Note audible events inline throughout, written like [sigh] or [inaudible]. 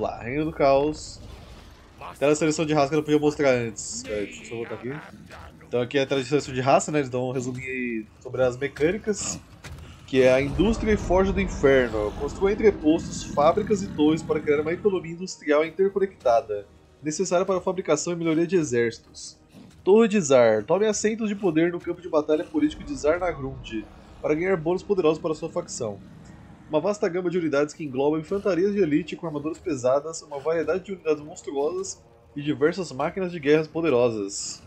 lá, Reino do Caos. Aquela seleção de raça que eu não podia mostrar antes. Deixa eu só voltar aqui. Então aqui é a seleção de raça, né? Eles dão um resuminho sobre as mecânicas. Que é a indústria e forja do inferno. Construa entrepostos, fábricas e torres para criar uma economia industrial interconectada, necessária para a fabricação e melhoria de exércitos. Torre de Zar. Tome assentos de poder no campo de batalha político de Zar Nagrund, para ganhar bônus poderosos para sua facção. Uma vasta gama de unidades que engloba infantarias de elite com armaduras pesadas, uma variedade de unidades monstruosas e diversas máquinas de guerras poderosas.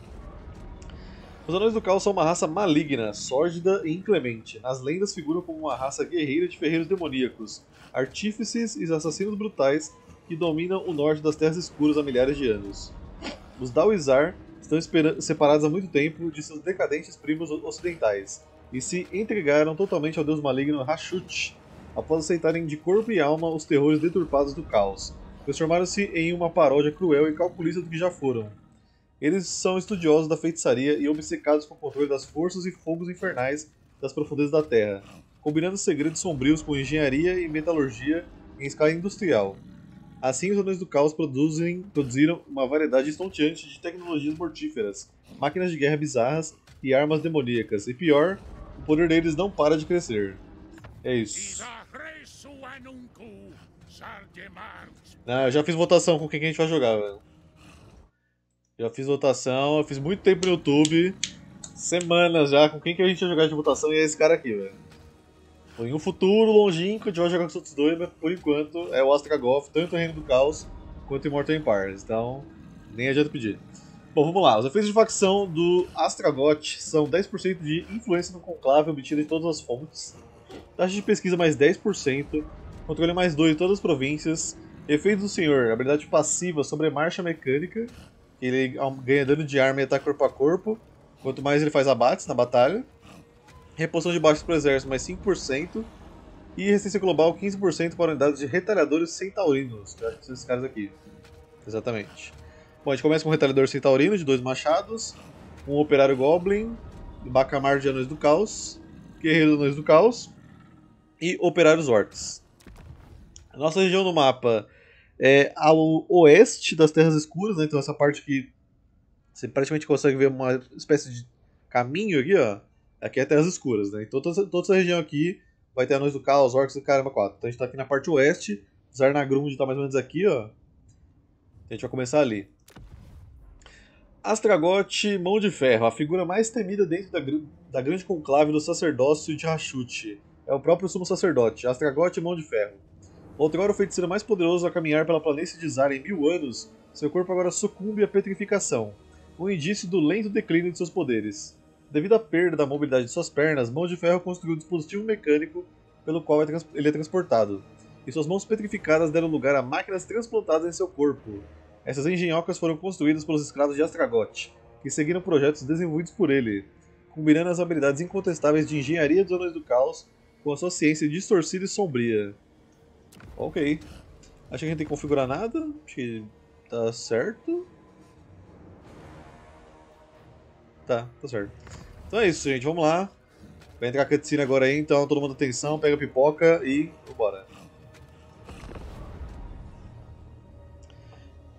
Os Anões do Caos são uma raça maligna, sórdida e inclemente. Nas lendas figuram como uma raça guerreira de ferreiros demoníacos, artífices e assassinos brutais que dominam o norte das Terras Escuras há milhares de anos. Os Dawizar estão separados há muito tempo de seus decadentes primos ocidentais e se entregaram totalmente ao deus maligno Hashut após aceitarem de corpo e alma os terrores deturpados do caos. Transformaram-se em uma paródia cruel e calculista do que já foram. Eles são estudiosos da feitiçaria e obcecados com o controle das forças e fogos infernais das profundezas da Terra, combinando segredos sombrios com engenharia e metalurgia em escala industrial. Assim, os Anões do Caos produzem, produziram uma variedade estonteante de tecnologias mortíferas, máquinas de guerra bizarras e armas demoníacas, e pior, o poder deles não para de crescer. É isso. Ah, eu já fiz votação com quem que a gente vai jogar, velho. Já fiz votação, eu fiz muito tempo no YouTube, semanas já, com quem que a gente vai jogar de votação e é esse cara aqui, velho. Em um futuro longínquo a gente vai jogar com os outros dois, mas por enquanto é o Astragoth, tanto o Reino do Caos quanto Immortal Empires, então nem adianta pedir. Bom, vamos lá. Os efeitos de facção do Astragoth são 10% de influência no conclave obtida em todas as fontes, taxa de pesquisa mais 10%, controle mais 2 em todas as províncias, efeitos do Senhor, habilidade passiva sobre marcha mecânica, ele ganha dano de arma e ataque corpo a corpo, quanto mais ele faz abates na batalha. Reposição de baixos para o exército mais 5%. E resistência global 15% para unidades de retalhadores centaurinos, eu acho que são esses caras aqui. Exatamente. Bom, a gente começa com um retalhador centaurino de dois machados, um operário goblin, bacamar de anões do caos, guerreiro de anões do caos e operários orcs. A nossa região no mapa é ao oeste das Terras Escuras, né? Então essa parte que você praticamente consegue ver uma espécie de caminho aqui, ó. Aqui é Terras Escuras, né? Então toda, toda essa região aqui vai ter Anões do Caos, Orcs e Caramba 4. Então a gente tá aqui na parte oeste, Zarnagrund tá mais ou menos aqui, ó. A gente vai começar ali. Astragote Mão de Ferro, a figura mais temida dentro da, da grande conclave do sacerdócio de Rashut. É o próprio sumo sacerdote, Astragote Mão de Ferro. Outrora o feiticeiro mais poderoso a caminhar pela planície de Zara em mil anos, seu corpo agora sucumbe à petrificação, um indício do lento declínio de seus poderes. Devido à perda da mobilidade de suas pernas, Mão de Ferro construiu um dispositivo mecânico pelo qual é ele é transportado, e suas mãos petrificadas deram lugar a máquinas transplantadas em seu corpo. Essas engenhocas foram construídas pelos escravos de Astragote, que seguiram projetos desenvolvidos por ele, combinando as habilidades incontestáveis de engenharia dos Anões do Caos com a sua ciência distorcida e sombria. Ok. Acho que a gente tem que configurar nada. Acho que tá certo. Tá, tá certo. Então é isso, gente. Vamos lá. Vai entrar a cutscene agora aí, então todo mundo atenção, pega a pipoca e vambora.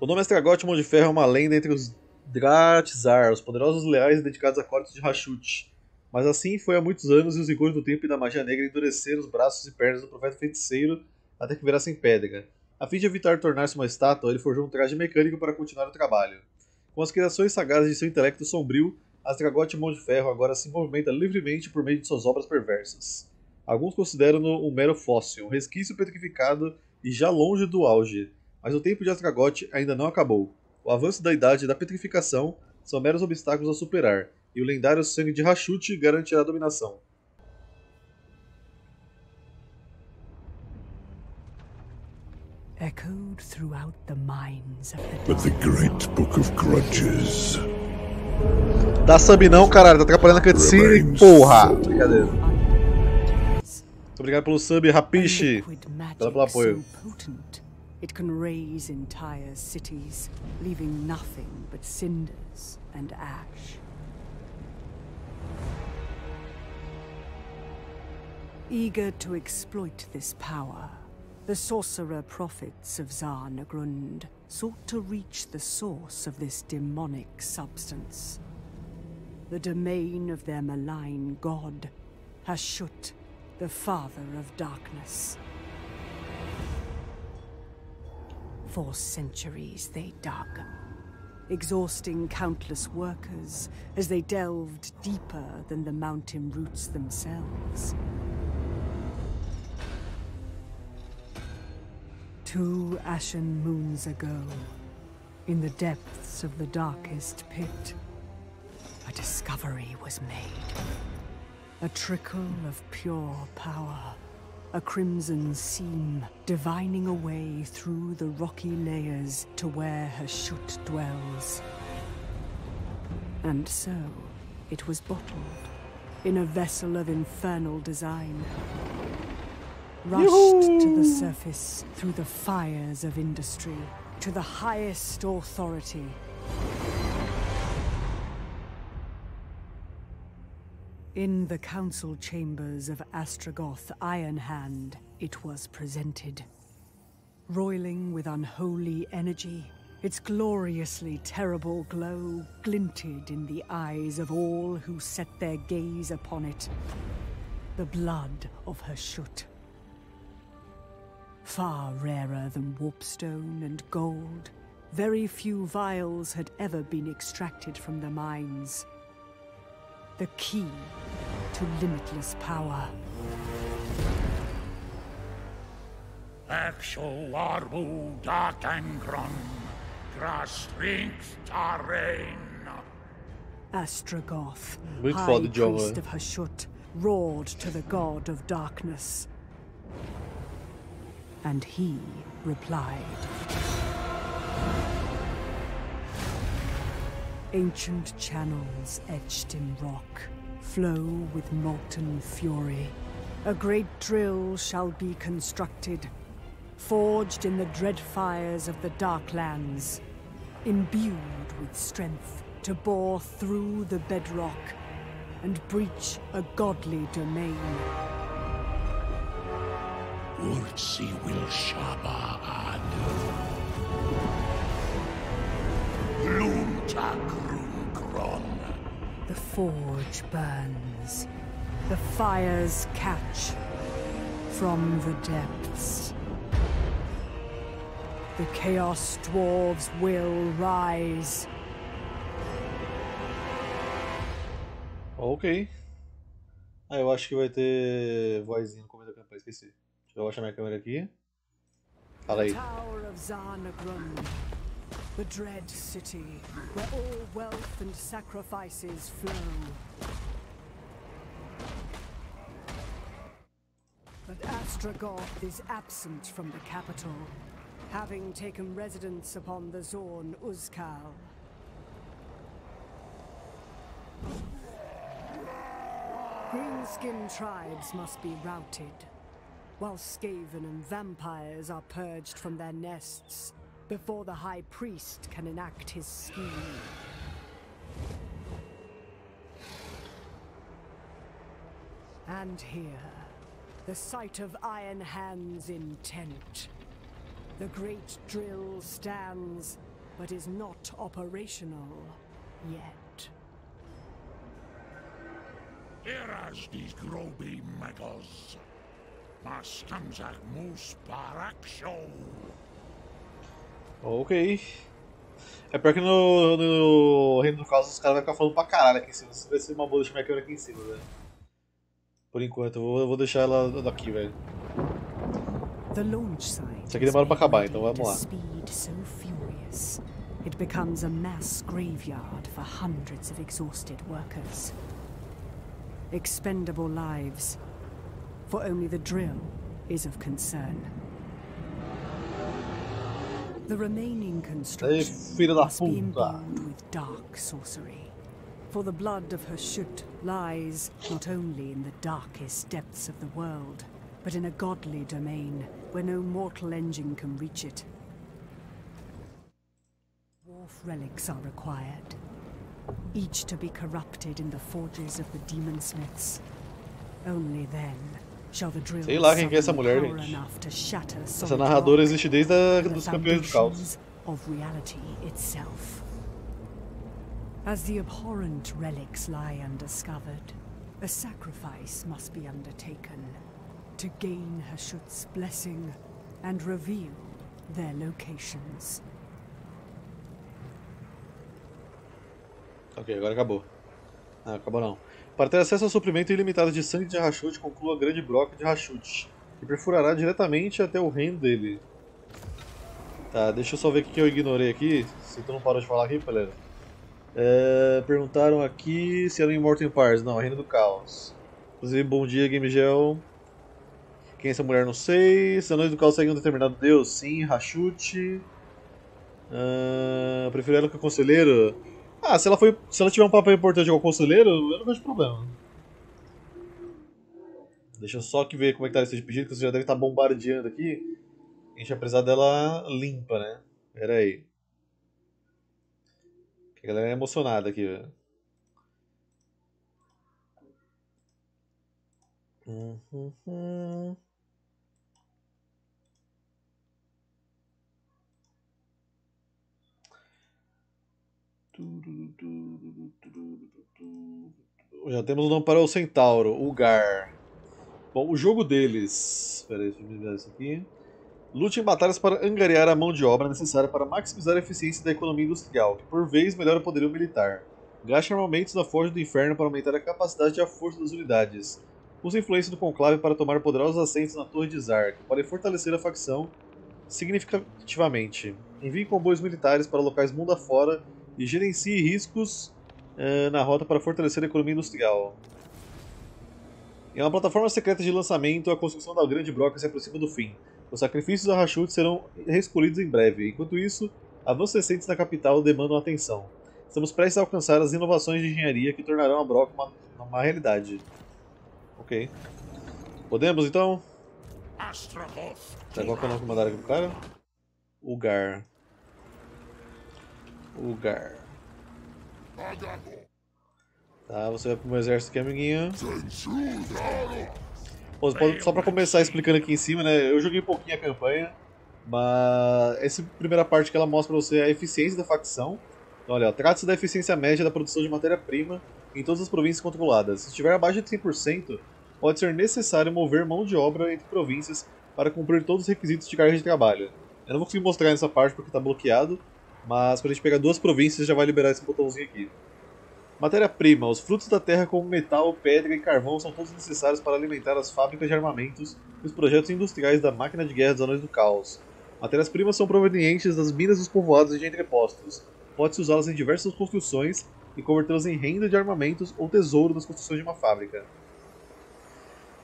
O nome Astragoth Mão de Ferro é uma lenda entre os Dratzar, os poderosos leais dedicados a cortes de Rashut. Mas assim foi há muitos anos e os rigores do tempo e da magia negra endureceram os braços e pernas do profeta feiticeiro até que virassem pedra. A fim de evitar tornar-se uma estátua, ele forjou um traje mecânico para continuar o trabalho. Com as criações sagazes de seu intelecto sombrio, Astragote Mão de Ferro agora se movimenta livremente por meio de suas obras perversas. Alguns consideram-no um mero fóssil, um resquício petrificado e já longe do auge, mas o tempo de Astragote ainda não acabou. O avanço da idade e da petrificação são meros obstáculos a superar, e o lendário sangue de Rashut garantirá a dominação. Echoed throughout the minds of the But the great book of grudges. Dá sub não, caralho, tá atrapalhando a cutscene, porra! Brincadeira. Muito obrigado pelo sub, Rapishi. Pelo, pelo apoio. It can raise entire cities, leaving nothing but cinders and ash. Eager to exploit this power, The sorcerer prophets of Zarnagrund sought to reach the source of this demonic substance. The domain of their malign god, Hashut, the father of darkness. For centuries they dug, exhausting countless workers as they delved deeper than the mountain roots themselves. Two ashen moons ago, in the depths of the darkest pit, a discovery was made. A trickle of pure power. A crimson seam divining a way through the rocky layers to where her Hashut dwells. And so, it was bottled in a vessel of infernal design. Rushed to the surface through the fires of industry, to the highest authority. In the council chambers of Astragoth Ironhand, it was presented. Roiling with unholy energy, its gloriously terrible glow glinted in the eyes of all who set their gaze upon it. The blood of Hashut. Far rarer than warpstone and gold, very few vials had ever been extracted from the mines. The key to limitless power. Exo arbu dakangron, gras strength tarain. Astragoth, high priest of Hashut, roared to the god of darkness. And he replied. Ancient channels etched in rock flow with molten fury. A great drill shall be constructed, forged in the dread fires of the Darklands, imbued with strength to bore through the bedrock and breach a godly domain. Urtsi will shaba ad. Lunta grumkron. The forge burns. The fires catch from the depths. The Chaos Dwarves will rise. Ok. Ah, eu acho que vai ter vozinha no começo da campanha, esqueci. Deixa eu achar minha câmera aqui. Fala aí. Tower of Zarnagrund, the dread city where all wealth and sacrifices flow. But Astragoth is absent from the capital, having taken residence upon the Zorn Uzkal. Greenskin tribes must be routed, while Skaven and vampires are purged from their nests before the High Priest can enact his scheme. And here, the sight of Iron Hand's intent. The great drill stands, but is not operational yet. Eras these groby megos. Mas skamzak mus barak show. Ok. É pior que no, no Reino do Caos os caras vão ficar falando pra caralho aqui em cima. Vai ser uma boa deixar minha câmera aqui em cima, velho. Por enquanto, eu vou, eu vou deixar ela daqui, velho. Isso aqui demora pra acabar, então vamos lá. Speed so furious, it becomes a mass graveyard for hundreds of exhausted workers. Expendable lives, for only the drill is of concern. The remaining construction must be imbued with dark sorcery. For the blood of Hashut lies not only in the darkest depths of the world, but in a godly domain where no mortal engine can reach it. Dwarf relics are required, each to be corrupted in the forges of the demon smiths. Only then Sei lá quem que é essa mulher, gente. Essa narradora existe desde a, dos campeões do caos. As the abhorrent relics lie undiscovered, a sacrifice must be undertaken to gain Hashut's blessing and reveal their locations. Ok, agora acabou. Ah, acabou não. Para ter acesso ao suprimento ilimitado de sangue de Rashut, conclua a grande broca de Rashut, que perfurará diretamente até o reino dele. Tá, deixa eu só ver o que eu ignorei aqui, se tu não parou de falar aqui, galera. É, perguntaram aqui se era em Mortal Empires. Não, é Reino do Caos. Inclusive, bom dia, Game Gel. Quem é essa mulher, não sei. Se a noite do caos segue um determinado deus, sim. Rashut. Uh, prefiro ela que o conselheiro. Ah, se ela, foi, se ela tiver um papel importante o conselheiro, eu não vejo problema. Deixa eu só aqui ver como é que tá a lista de pedido, que você já deve estar tá bombardeando aqui. A gente vai precisar dela limpa, né? Pera aí. A galera é emocionada aqui, velho. Uhum. Já temos o nome para o Centauro, o Gar. Bom, o jogo deles. Espera aí, deixa eu ver isso aqui. Lute em batalhas para angariar a mão de obra necessária para maximizar a eficiência da economia industrial, que por vez melhora o poderio militar. Gaste armamentos na Forja do Inferno para aumentar a capacidade e a força das unidades. Use a influência do Conclave para tomar poderosos assentos na Torre de Zar, que podem fortalecer a facção significativamente. Envie comboios militares para locais mundo afora e gerencie riscos uh, na rota para fortalecer a economia industrial. Em uma plataforma secreta de lançamento, a construção da Grande Broca se aproxima do fim. Os sacrifícios da Rashut serão reescolhidos em breve. Enquanto isso, avanços recentes na capital demandam atenção. Estamos prestes a alcançar as inovações de engenharia que tornarão a Broca uma, uma realidade. Ok. Podemos então? Tá, qual que é o nome mandaram aqui pro cara? Ugar. Ugar. Tá, você vai pro meu exército aqui, amiguinho. Só pra começar explicando aqui em cima, né? Eu joguei um pouquinho a campanha, mas essa primeira parte que ela mostra pra você é a eficiência da facção. Então, olha, trata-se da eficiência média da produção de matéria-prima em todas as províncias controladas. Se estiver abaixo de 100%, pode ser necessário mover mão de obra entre províncias para cumprir todos os requisitos de carga de trabalho. Eu não vou conseguir mostrar nessa parte porque está bloqueado, mas quando a gente pegar duas províncias já vai liberar esse botãozinho aqui. Matéria-prima. Os frutos da terra como metal, pedra e carvão são todos necessários para alimentar as fábricas de armamentos e os projetos industriais da máquina de guerra dos Anões do Caos. Matérias-primas são provenientes das minas dos povoados e de entrepostos. Pode-se usá-las em diversas construções e convertê-las em renda de armamentos ou tesouro das construções de uma fábrica.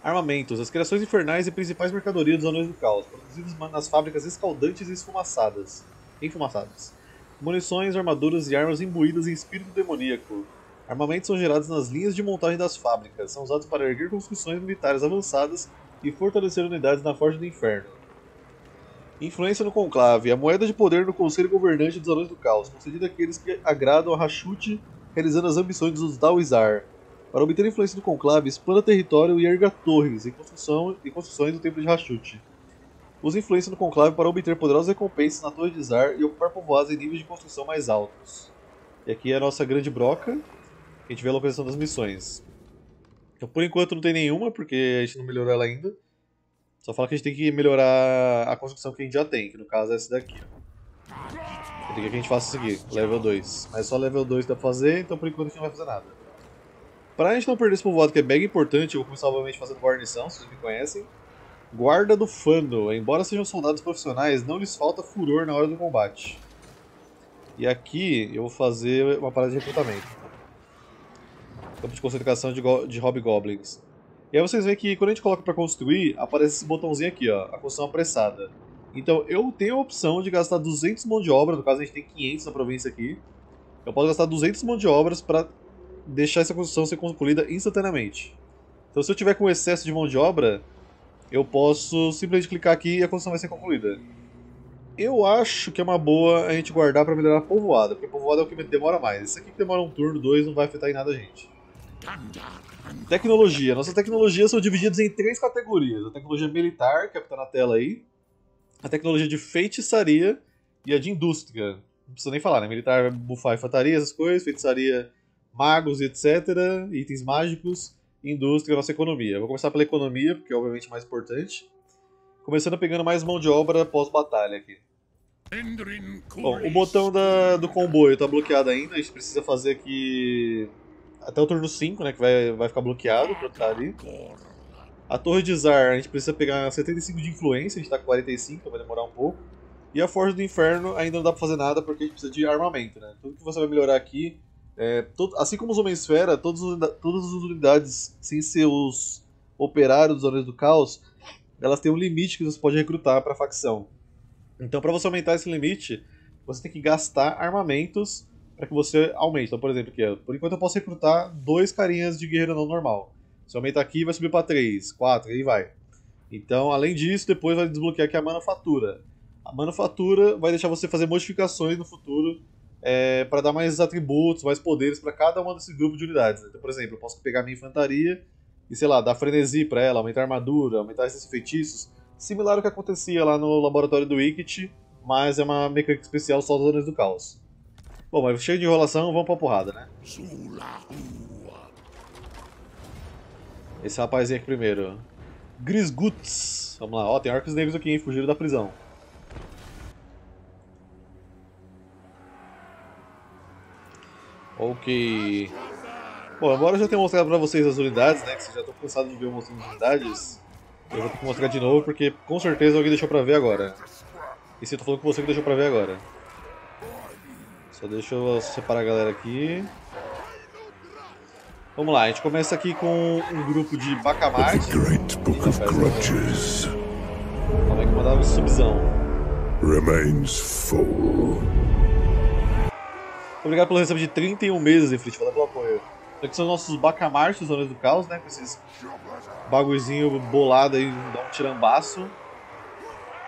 Armamentos. As criações infernais e principais mercadorias dos Anões do Caos, produzidas nas fábricas escaldantes e esfumaçadas. Enfumaçadas munições, armaduras e armas imbuídas em espírito demoníaco. Armamentos são gerados nas linhas de montagem das fábricas, são usados para erguer construções militares avançadas e fortalecer unidades na Forja do Inferno. Influência no Conclave. A moeda de poder no Conselho Governante dos Anões do Caos, concedida àqueles que agradam a Rashut, realizando as ambições dos Dawizar. Para obter influência no Conclave, explana território e erga torres em, construção, em construções do Templo de Rashut. Use influência no conclave para obter poderosas recompensas na Torre de Zar e ocupar povoados em níveis de construção mais altos. E aqui é a nossa grande broca, a gente vê a localização das missões. Então, por enquanto não tem nenhuma, porque a gente não melhorou ela ainda. Só fala que a gente tem que melhorar a construção que a gente já tem, que no caso é essa daqui. Tem que a gente faça isso aqui, level 2. Mas só level 2 dá pra fazer, então por enquanto a gente não vai fazer nada. Pra gente não perder esse povoado que é mega importante, eu vou começar obviamente fazendo guarnição, se vocês me conhecem. Guarda do Fando. Embora sejam soldados profissionais, não lhes falta furor na hora do combate. E aqui eu vou fazer uma parada de recrutamento. Campo de concentração de, de Hobgoblins. E aí vocês veem que quando a gente coloca para construir, aparece esse botãozinho aqui, ó, a construção apressada. Então eu tenho a opção de gastar 200 mão de obra, no caso a gente tem 500 na província aqui. Eu posso gastar 200 mão de obras para deixar essa construção ser concluída instantaneamente. Então se eu tiver com excesso de mão de obra, eu posso simplesmente clicar aqui e a construção vai ser concluída. Eu acho que é uma boa a gente guardar para melhorar a povoada, porque a povoada é o que demora mais. Isso aqui que demora um turno, dois, não vai afetar em nada a gente. Tecnologia. Nossas tecnologias são divididas em três categorias. A tecnologia militar, que é o que tá na tela aí. A tecnologia de feitiçaria e a de indústria. Não precisa nem falar, né? Militar vai bufar infantaria, essas coisas. Feitiçaria, magos, etc. Itens mágicos. Indústria, nossa economia. Vou começar pela economia, porque é obviamente mais importante. Começando pegando mais mão de obra pós-batalha aqui. Bom, o botão da, do comboio tá bloqueado ainda, a gente precisa fazer aqui até o turno 5, né, que vai, vai ficar bloqueado pra estar ali. A torre de Zar, a gente precisa pegar 75 de influência, a gente tá com 45, então vai demorar um pouco. E a Forja do Inferno ainda não dá pra fazer nada porque a gente precisa de armamento, né. Tudo que você vai melhorar aqui, é, todo, assim como os Homem-Esfera, todas, todas as unidades, sem ser os operários dos Anéis do Caos, elas têm um limite que você pode recrutar pra facção. Então, para você aumentar esse limite, você tem que gastar armamentos para que você aumente. Então, por exemplo, aqui, por enquanto eu posso recrutar dois carinhas de guerreiro não normal. Se aumentar aqui, vai subir para 3, 4, e aí vai. Então, além disso, depois vai desbloquear aqui a manufatura. A manufatura vai deixar você fazer modificações no futuro é, para dar mais atributos, mais poderes para cada um desse grupo de unidades. Então, por exemplo, eu posso pegar minha infantaria e, sei lá, dar frenesi para ela, aumentar a armadura, aumentar esses feitiços similar ao que acontecia lá no laboratório do Wicked, mas é uma mecânica especial só dos Anéis do Caos. Bom, mas cheio de enrolação, vamos pra porrada, né? Esse rapazinho aqui primeiro. Grisguts. Vamos lá, ó, tem arcos negros aqui, hein? Fugiram da prisão. Ok. Bom, agora eu já tenho mostrado pra vocês as unidades, né? Que vocês já estão cansados de ver eu mostrando unidades. Eu vou ter que mostrar de novo porque com certeza alguém deixou pra ver agora. E se eu tô falando com você que deixou pra ver agora. Só deixa eu separar a galera aqui. Vamos lá, a gente começa aqui com um grupo de Bacamarte. Calma aí que mandava um subzão. Remains full. Obrigado pelo recebo de 31 meses, Efrit. Valeu pelo apoio. Aqui são nossos Bacamartes, os Anões do Caos, né? Com esses bagulhozinho bolado aí, dá um tirambaço.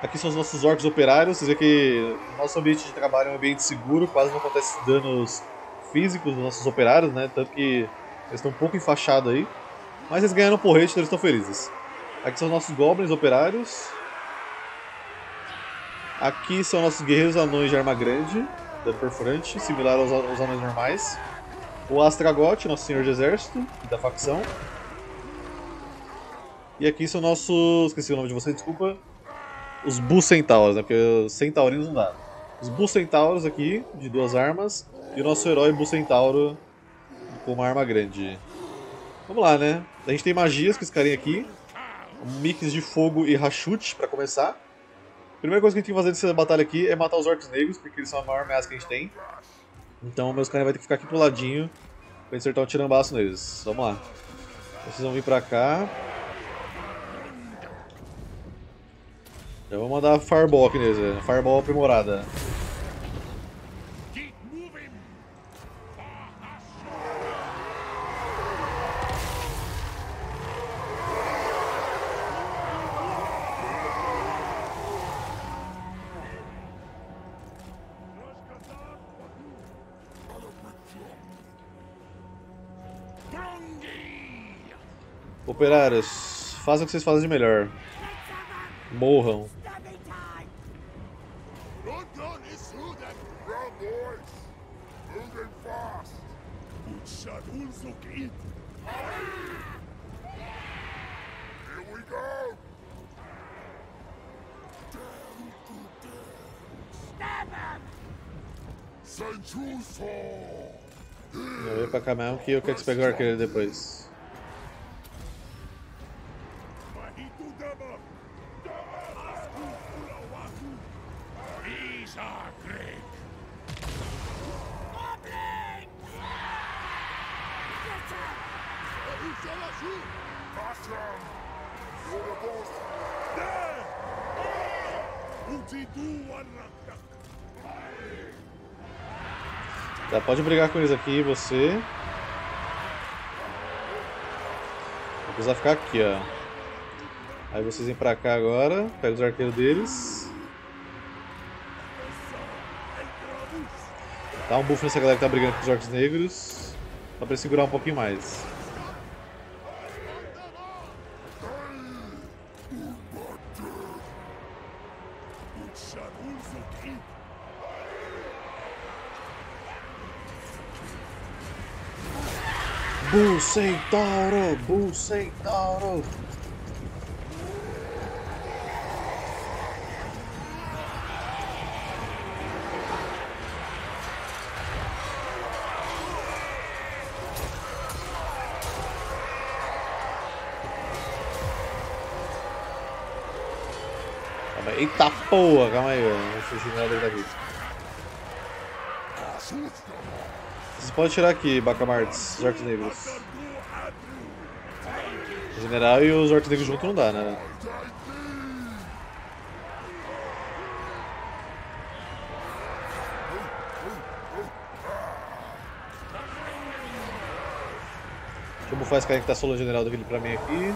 Aqui são os nossos orcs operários. Vocês que o nosso ambiente de trabalho é um ambiente seguro, quase não acontece danos físicos dos nossos operários, né? Tanto que eles estão um pouco enfaixados aí. Mas eles ganharam porrete, então eles estão felizes. Aqui são os nossos goblins operários. Aqui são nossos guerreiros anões de arma grande, dano perfurante, similar aos, aos anões normais o Astragote, nosso senhor de exército, da facção. E aqui são nossos. esqueci o nome de vocês, desculpa. Os Bull Centauros, né? Porque Centaurinos não dá. Os Bull Centauros aqui, de duas armas. E o nosso herói Bull Centauro com uma arma grande. Vamos lá, né? A gente tem magias com esse carinha aqui. Um mix de fogo e rachute pra começar. Primeira coisa que a gente tem que fazer nessa batalha aqui é matar os orcs negros, porque eles são a maior ameaça que a gente tem. Então meus caras vai ter que ficar aqui pro ladinho pra acertar um tirambaço neles. Vamos lá. Vocês vão vir pra cá. Já vou mandar Fireball aqui neles, velho. Fireball aprimorada. Operários, façam o que vocês fazem de melhor. Morram. Eu vou pra cá mesmo que eu quero que pegar arqueiro depois. Tá, pode brigar com eles aqui, você. Vou precisar ficar aqui, ó. Aí vocês vêm pra cá agora, pega os arqueiros deles. Dá um buff nessa galera que tá brigando com os orcs negros. Dá pra segurar um pouquinho mais. Bull Centauro! Bull Centauro! Porra, calma aí, velho. Não sei se nada dele tá aqui. Vocês podem tirar aqui, Bacamartes, os orcs negros. O general e os orcs negros juntos não dá, né? Deixa eu bufar esse cara que tá solo general dele pra mim aqui.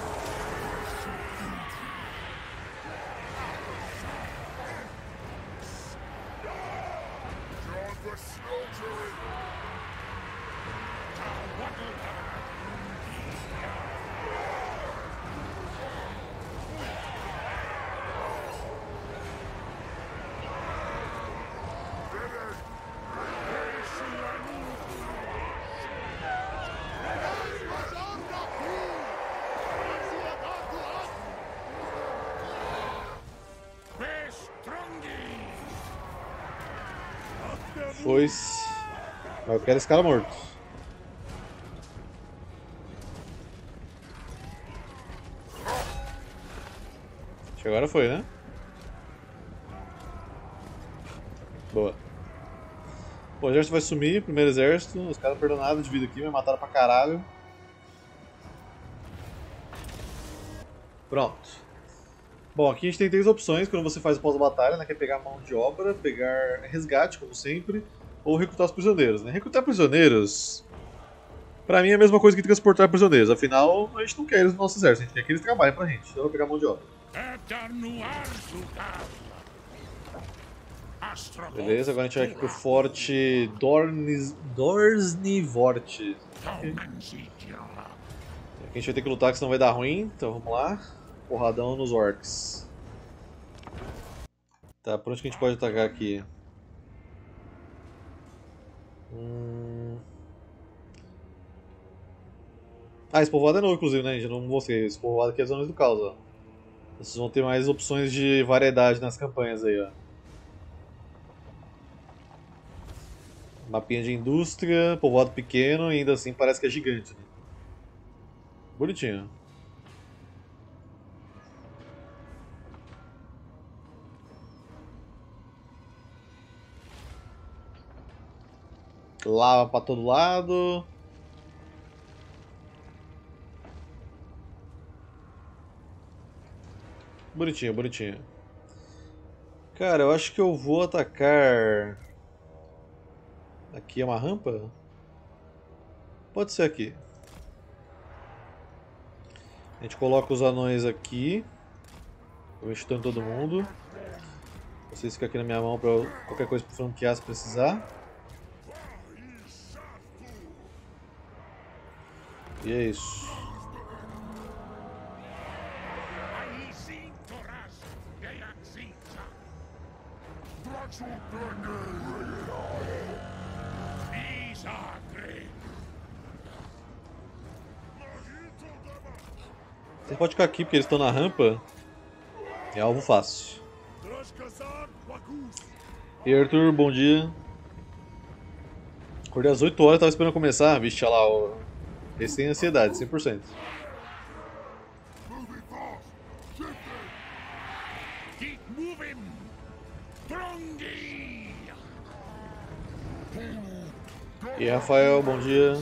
Quero esse cara morto. Acho que agora foi, né? Boa. Bom, o exército vai sumir, primeiro exército. Os caras não perderam nada de vida aqui, me mataram pra caralho. Pronto. Bom, aqui a gente tem três opções quando você faz o pós-batalha, né? Que é pegar mão de obra, pegar resgate, como sempre, ou recrutar os prisioneiros, né? Recrutar prisioneiros, pra mim é a mesma coisa que transportar prisioneiros. Afinal, a gente não quer eles no nosso exército, a gente quer que eles trabalhem pra gente. Então eu vou pegar mão de obra. Beleza, agora a gente vai aqui pro forte Dornis... Dorsnivort. Aqui a gente vai ter que lutar, que senão vai dar ruim. Então vamos lá. Porradão nos orcs. Tá, por onde que a gente pode atacar aqui? Hum... Ah, esse povoado é novo, inclusive, né, gente? Não ser. Esse povoado aqui é Zonas do Caos, ó. Vocês vão ter mais opções de variedade nas campanhas aí, ó. Mapinha de indústria, povoado pequeno e ainda assim parece que é gigante. Né? Bonitinho. Lava pra todo lado. Bonitinho, bonitinho. Cara, eu acho que eu vou atacar... Aqui é uma rampa? Pode ser aqui. A gente coloca os anões aqui. Vou chutando todo mundo. Vocês ficam aqui na minha mão para qualquer coisa para franquear se precisar. E é isso. Você pode ficar aqui porque eles estão na rampa. É alvo fácil. E Arthur, bom dia. Acordei às 8 horas, tava esperando começar. Vixe, olha lá. Esse tem ansiedade, 100%. E Rafael, bom dia.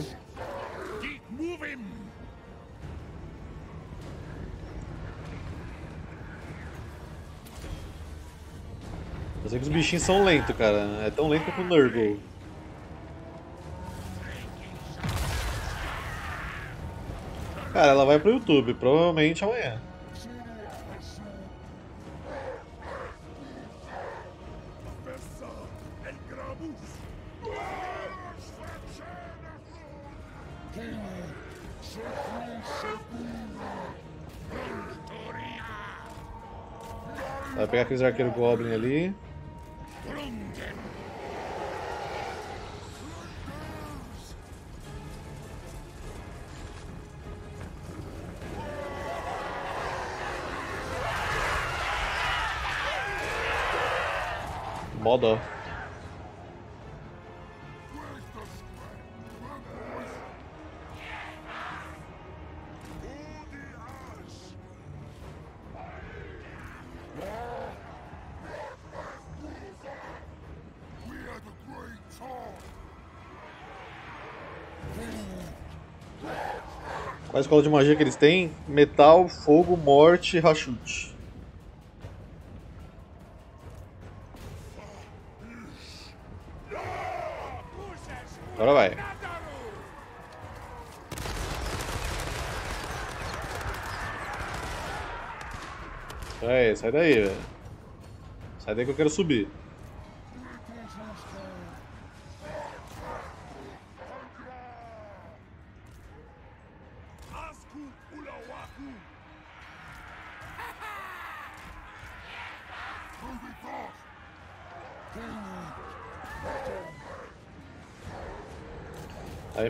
Eu sei que os bichinhos são lentos, cara. É tão lento quanto o Nurgle. Cara, ela vai pro YouTube, provavelmente amanhã. Vai pegar aqueles arqueiros Goblin ali. Dó. Qual a escola de magia que eles têm? Metal, fogo, morte, rachute. Agora vai. Aí, sai daí, velho. Sai daí que eu quero subir.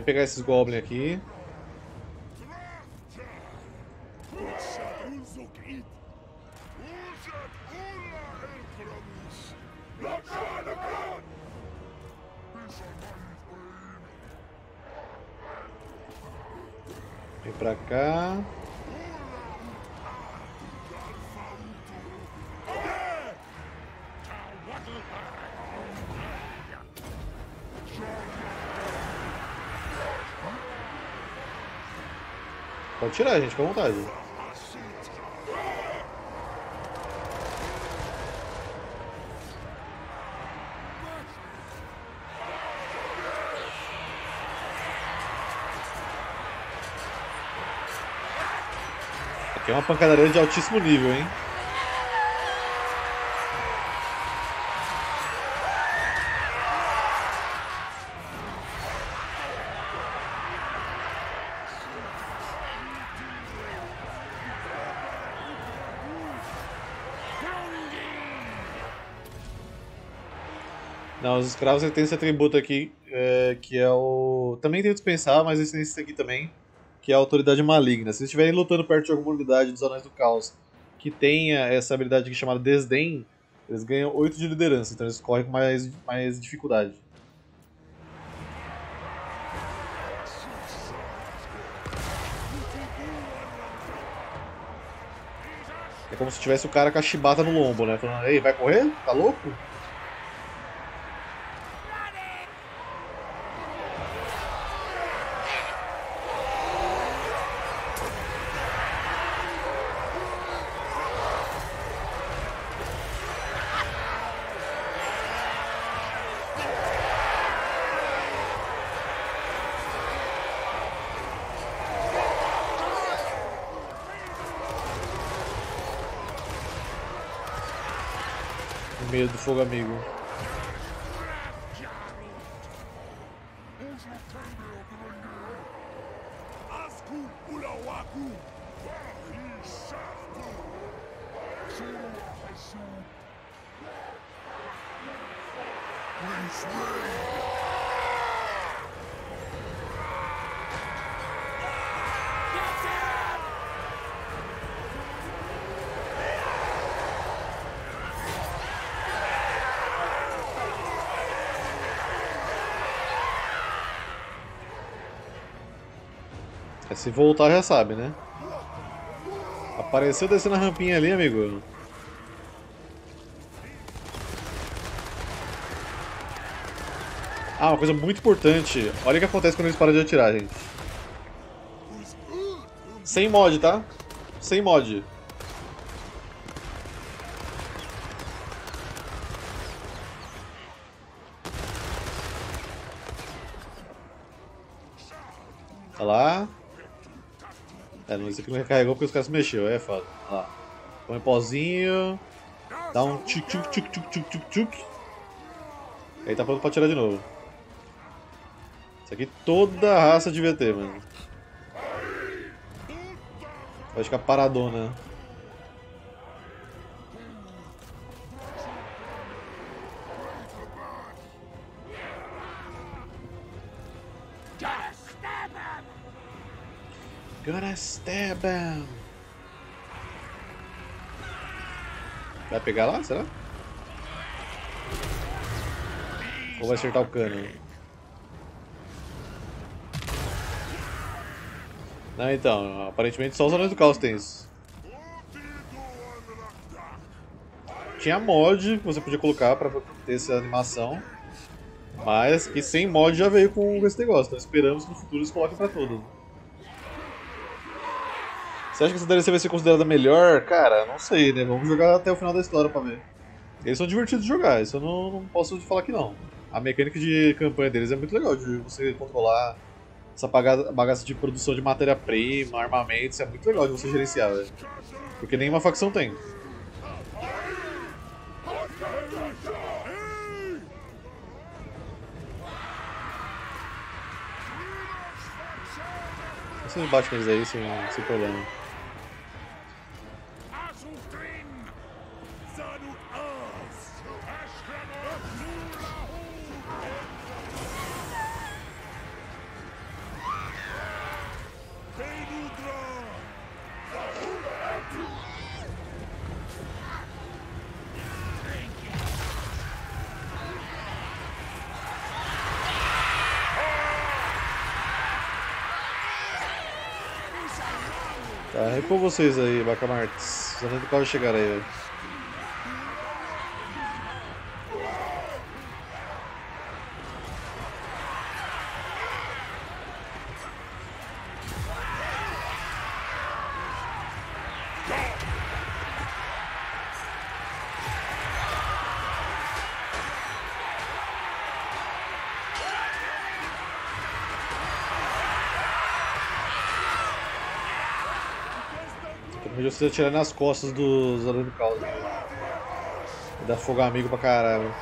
Pegar esses goblins aqui. Tirar, gente, com vontade. Aqui é uma pancadaria de altíssimo nível, hein? Os escravos têm esse atributo aqui, é, que é o. Também tem dispensar, mas esse, esse aqui também, que é a autoridade maligna. Se estiverem lutando perto de alguma unidade dos Anões do Caos que tenha essa habilidade aqui chamada Desdém, eles ganham 8 de liderança, então eles correm com mais, mais dificuldade. É como se tivesse o cara com a chibata no lombo, né? Falando, ei, vai correr? Tá louco? Medo do fogo amigo. É, se voltar já sabe, né? Apareceu descendo a rampinha ali, amigo. Ah, uma coisa muito importante. Olha o que acontece quando eles param de atirar, gente. Sem mod, tá? Sem mod. Olha lá. Isso aqui não recarregou porque os caras se mexeu, é foda. Olha lá. Põe pozinho. Dá um tchuc tchuc tchuc tchuc tchuc. E aí tá pronto pra tirar de novo. Isso aqui toda a raça devia ter, mano. Vai ficar paradona. Him. Vai pegar lá, será? Ou vai acertar o cano? Não, então, aparentemente só os anões do caos tem isso. Tinha mod que você podia colocar pra ter essa animação. Mas que sem mod já veio com esse negócio, então esperamos que no futuro eles coloquem pra tudo. Você acha que essa DLC vai ser considerada melhor? Cara, não sei, né? Vamos jogar até o final da história pra ver. Eles são divertidos de jogar, isso eu não, não posso falar que não. A mecânica de campanha deles é muito legal, de você controlar essa bagaça de produção de matéria-prima, armamentos, é muito legal de você gerenciar, velho. Porque nenhuma facção tem. Você bate com eles aí sem, sem problema. Vocês aí, Bacamartes. Os anões do carro chegaram aí, Hoje você atirar nas costas dos alunos do. E dá fogo amigo pra caralho.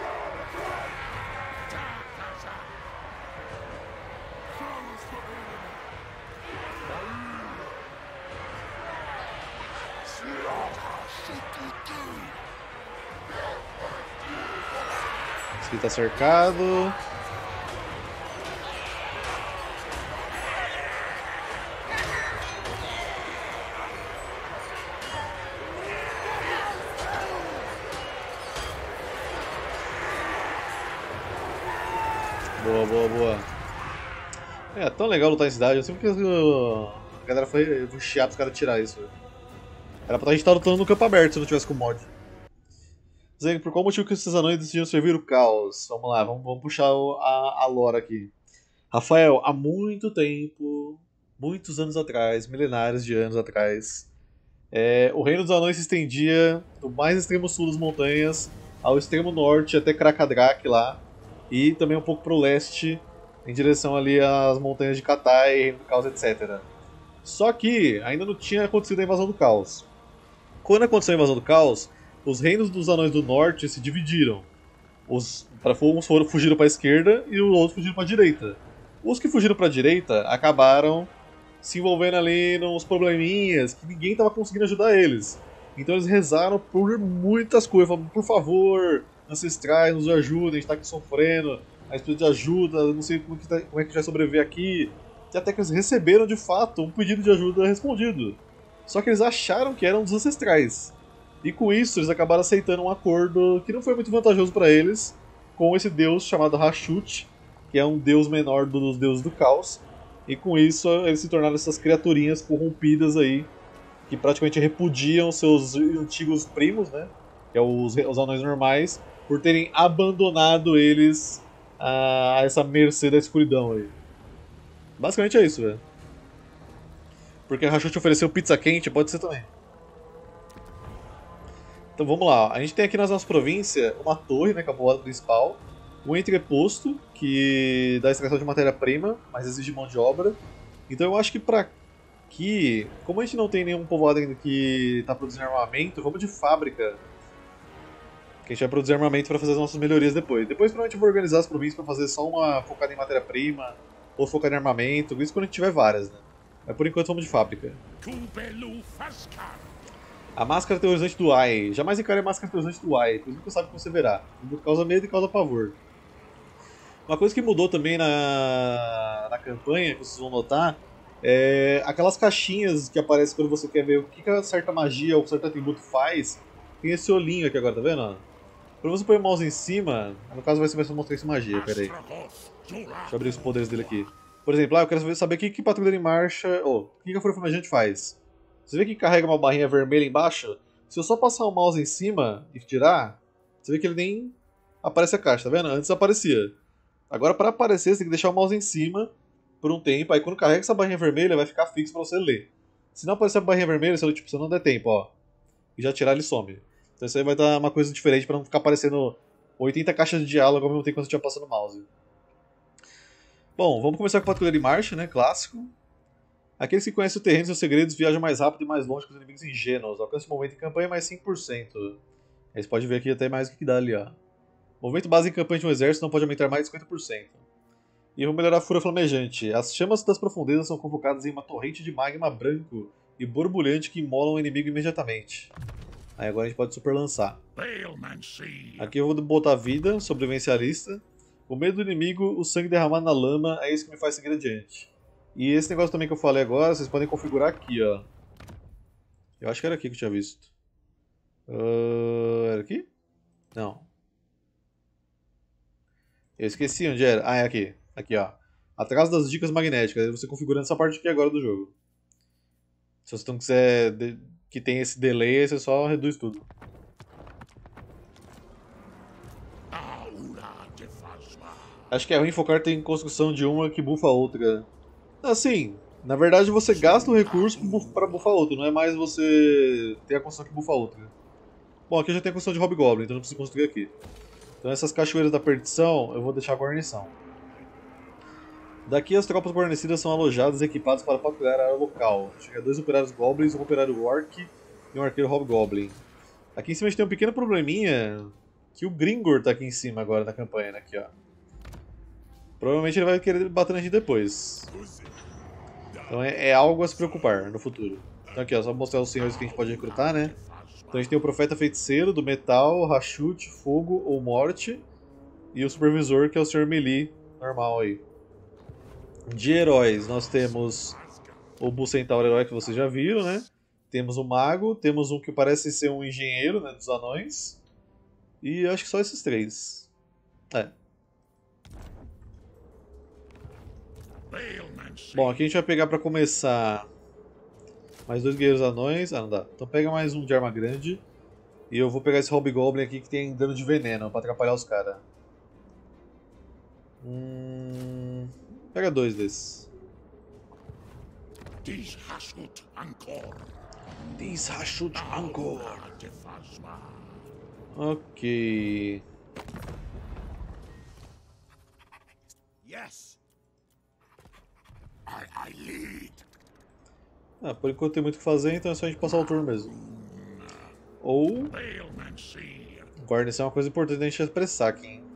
Esse aqui tá cercado. Tão legal lutar em cidade. Eu sempre que a galera foi ruxear pros caras tirar isso. Era pra gente estar lutando no campo aberto se não tivesse com mod. Zeng, por qual motivo que esses anões decidiram servir o caos? Vamos lá, vamos, vamos puxar a, a lore aqui. Rafael, há muito tempo, muitos anos atrás, milenares de anos atrás, é, o reino dos anões se estendia do mais extremo sul das montanhas ao extremo norte até Krakadrak lá, e também um pouco para o leste, em direção ali às montanhas de Katai, Reino do Caos, etc. Só que ainda não tinha acontecido a invasão do Caos. Quando aconteceu a invasão do Caos, os reinos dos Anões do Norte se dividiram. Os uns foram fugiram para a esquerda e os outros fugiram para a direita. Os que fugiram para a direita acabaram se envolvendo ali nos probleminhas que ninguém estava conseguindo ajudar eles. Então eles rezaram por muitas coisas, falaram, por favor, ancestrais, nos ajudem, a gente tá aqui sofrendo, a gente precisa de ajuda, não sei como, que tá, como é que vai sobreviver aqui. E até que eles receberam de fato um pedido de ajuda respondido. Só que eles acharam que eram dos ancestrais. E com isso eles acabaram aceitando um acordo que não foi muito vantajoso para eles com esse deus chamado Rashut, que é um deus menor dos deuses do caos. E com isso eles se tornaram essas criaturinhas corrompidas aí, que praticamente repudiam seus antigos primos, né? Que é os, os anões normais, por terem abandonado eles a, a essa mercê da escuridão aí. Basicamente é isso, velho. Porque a Rashut ofereceu pizza quente, pode ser também. Então vamos lá, a gente tem aqui nas nossas províncias uma torre, né, que é a povoada principal, um entreposto, que dá extração de matéria-prima, mas exige mão de obra. Então eu acho que pra aqui, como a gente não tem nenhum povoado ainda que está produzindo armamento, vamos de fábrica que a gente vai produzir armamento para fazer as nossas melhorias depois. Depois provavelmente eu vou organizar as províncias para fazer só uma focada em matéria-prima, ou focada em armamento, isso quando a gente tiver várias, né? Mas por enquanto vamos de fábrica. A máscara terrorizante do Ai. Jamais encarei a máscara terrorizante do Ai, pois nunca sabe como você verá. Causa medo e causa pavor. Uma coisa que mudou também na, na campanha, que vocês vão notar, é aquelas caixinhas que aparecem quando você quer ver o que, que certa magia ou certo atributo faz. Tem esse olhinho aqui agora, tá vendo? Quando você põe o mouse em cima, no caso vai ser mais mostrar isso magia, pera aí. Deixa eu abrir os poderes dele aqui. Por exemplo, ah, eu quero saber o que, que patrulha em marcha. Oh, o que, que a Flamejante faz? Você vê que carrega uma barrinha vermelha embaixo? Se eu só passar o mouse em cima e tirar, você vê que ele nem aparece a caixa, tá vendo? Antes aparecia. Agora, para aparecer, você tem que deixar o mouse em cima por um tempo. Aí, quando carrega essa barrinha vermelha, vai ficar fixo para você ler. Se não aparecer a barrinha vermelha, você, tipo, você não der tempo, ó. E já tirar, ele some. Então, isso aí vai dar uma coisa diferente para não ficar aparecendo 80 caixas de diálogo ao mesmo tempo que você estiver passando o mouse. Bom, vamos começar com o Patrulheiro em Marcha, né? Clássico. Aqueles que conhecem o terreno e seus segredos viajam mais rápido e mais longe que os inimigos ingênuos. Alcance o momento em campanha mais 5%. Aí você pode ver aqui até mais o que dá ali, ó. Movimento base em campanha de um exército não pode aumentar mais de 50%. E vou melhorar a fúria flamejante. As chamas das profundezas são convocadas em uma torrente de magma branco e borbulhante que imolam o inimigo imediatamente. Aí agora a gente pode super lançar. Aqui eu vou botar vida, sobrevivencialista. O medo do inimigo, o sangue derramado na lama, é isso que me faz seguir adiante. E esse negócio também que eu falei agora, vocês podem configurar aqui, ó. Eu acho que era aqui que eu tinha visto. Uh, era aqui? Não. Eu esqueci onde era. Ah, é aqui. Aqui, ó. Atrás das dicas magnéticas. Você configurando essa parte aqui agora do jogo. Se você não quiser que tenha esse delay, você só reduz tudo. Acho que é ruim focar em construção de uma que bufa a outra. Assim, na verdade você gasta o recurso para bufar outro, não é mais você ter a construção que bufa a outra. Bom, aqui eu já tenho a construção de Hobgoblin, então não preciso construir aqui. Então essas cachoeiras da perdição eu vou deixar a guarnição. Daqui as tropas guarnecidas são alojadas e equipadas para patrulhar a área local. Chega dois operários Goblins, um operário Orc e um arqueiro Hobgoblin. Aqui em cima a gente tem um pequeno probleminha, que o Gringor tá aqui em cima agora na campanha, né? aqui ó. Provavelmente ele vai querer bater na gente depois. Então é, é, algo a se preocupar no futuro. Então aqui, ó, só mostrar os senhores que a gente pode recrutar, né? Então a gente tem o Profeta Feiticeiro, do Metal, Rachute, Fogo ou Morte. E o Supervisor, que é o Sr. Melee, normal aí. De heróis, nós temos o Bull Centauro Herói, que vocês já viram, né? Temos o Mago, temos um que parece ser um engenheiro, né, dos anões. E acho que só esses três. É. Bom, aqui a gente vai pegar pra começar mais dois guerreiros anões. Ah, não dá. Então pega mais um de arma grande. E eu vou pegar esse Hobgoblin aqui que tem dano de veneno pra atrapalhar os caras. Hum... Pega dois desses. Dishashut Ankor. Dishashut Ankor. Ok. Yes. Ah, por enquanto tem muito o que fazer, então é só a gente passar o turno mesmo. Ou... Guarnição é uma coisa importante a gente expressar aqui, hein?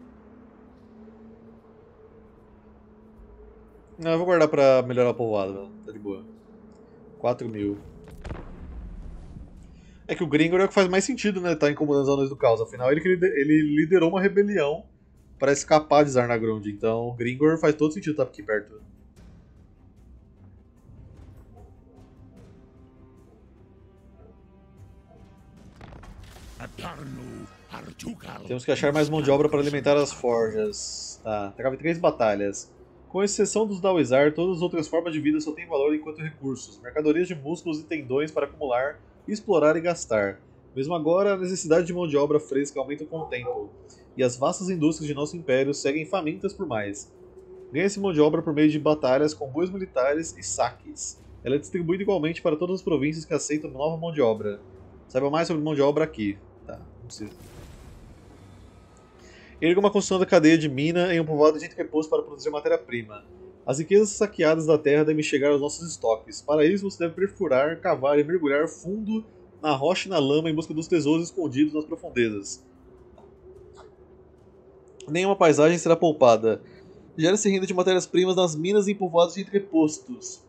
Não, eu vou guardar pra melhorar o povoado, tá de boa. 4 mil. É que o Gringor é o que faz mais sentido, né? Tá incomodando os anões do caos. Afinal, ele, ele liderou uma rebelião para escapar de Zarnagrund. Então, o Gringor faz todo sentido estar aqui perto. Temos que achar mais mão de obra para alimentar as forjas. Tá, trave três batalhas. Com exceção dos Dawizar, todas as outras formas de vida só têm valor enquanto recursos. Mercadorias de músculos e tendões para acumular, explorar e gastar. Mesmo agora, a necessidade de mão de obra fresca aumenta com o tempo, e as vastas indústrias de nosso império seguem famintas por mais. Ganha-se mão de obra por meio de batalhas, comboios militares e saques. Ela é distribuída igualmente para todas as províncias que aceitam nova mão de obra. Saiba mais sobre mão de obra aqui. Tá, não precisa. Erga uma construção da cadeia de mina em um povoado de entreposto para produzir matéria-prima. As riquezas saqueadas da terra devem chegar aos nossos estoques. Para isso, você deve perfurar, cavar e mergulhar fundo na rocha e na lama em busca dos tesouros escondidos nas profundezas. Nenhuma paisagem será poupada. Gera-se renda de matérias-primas nas minas em povoados de entrepostos.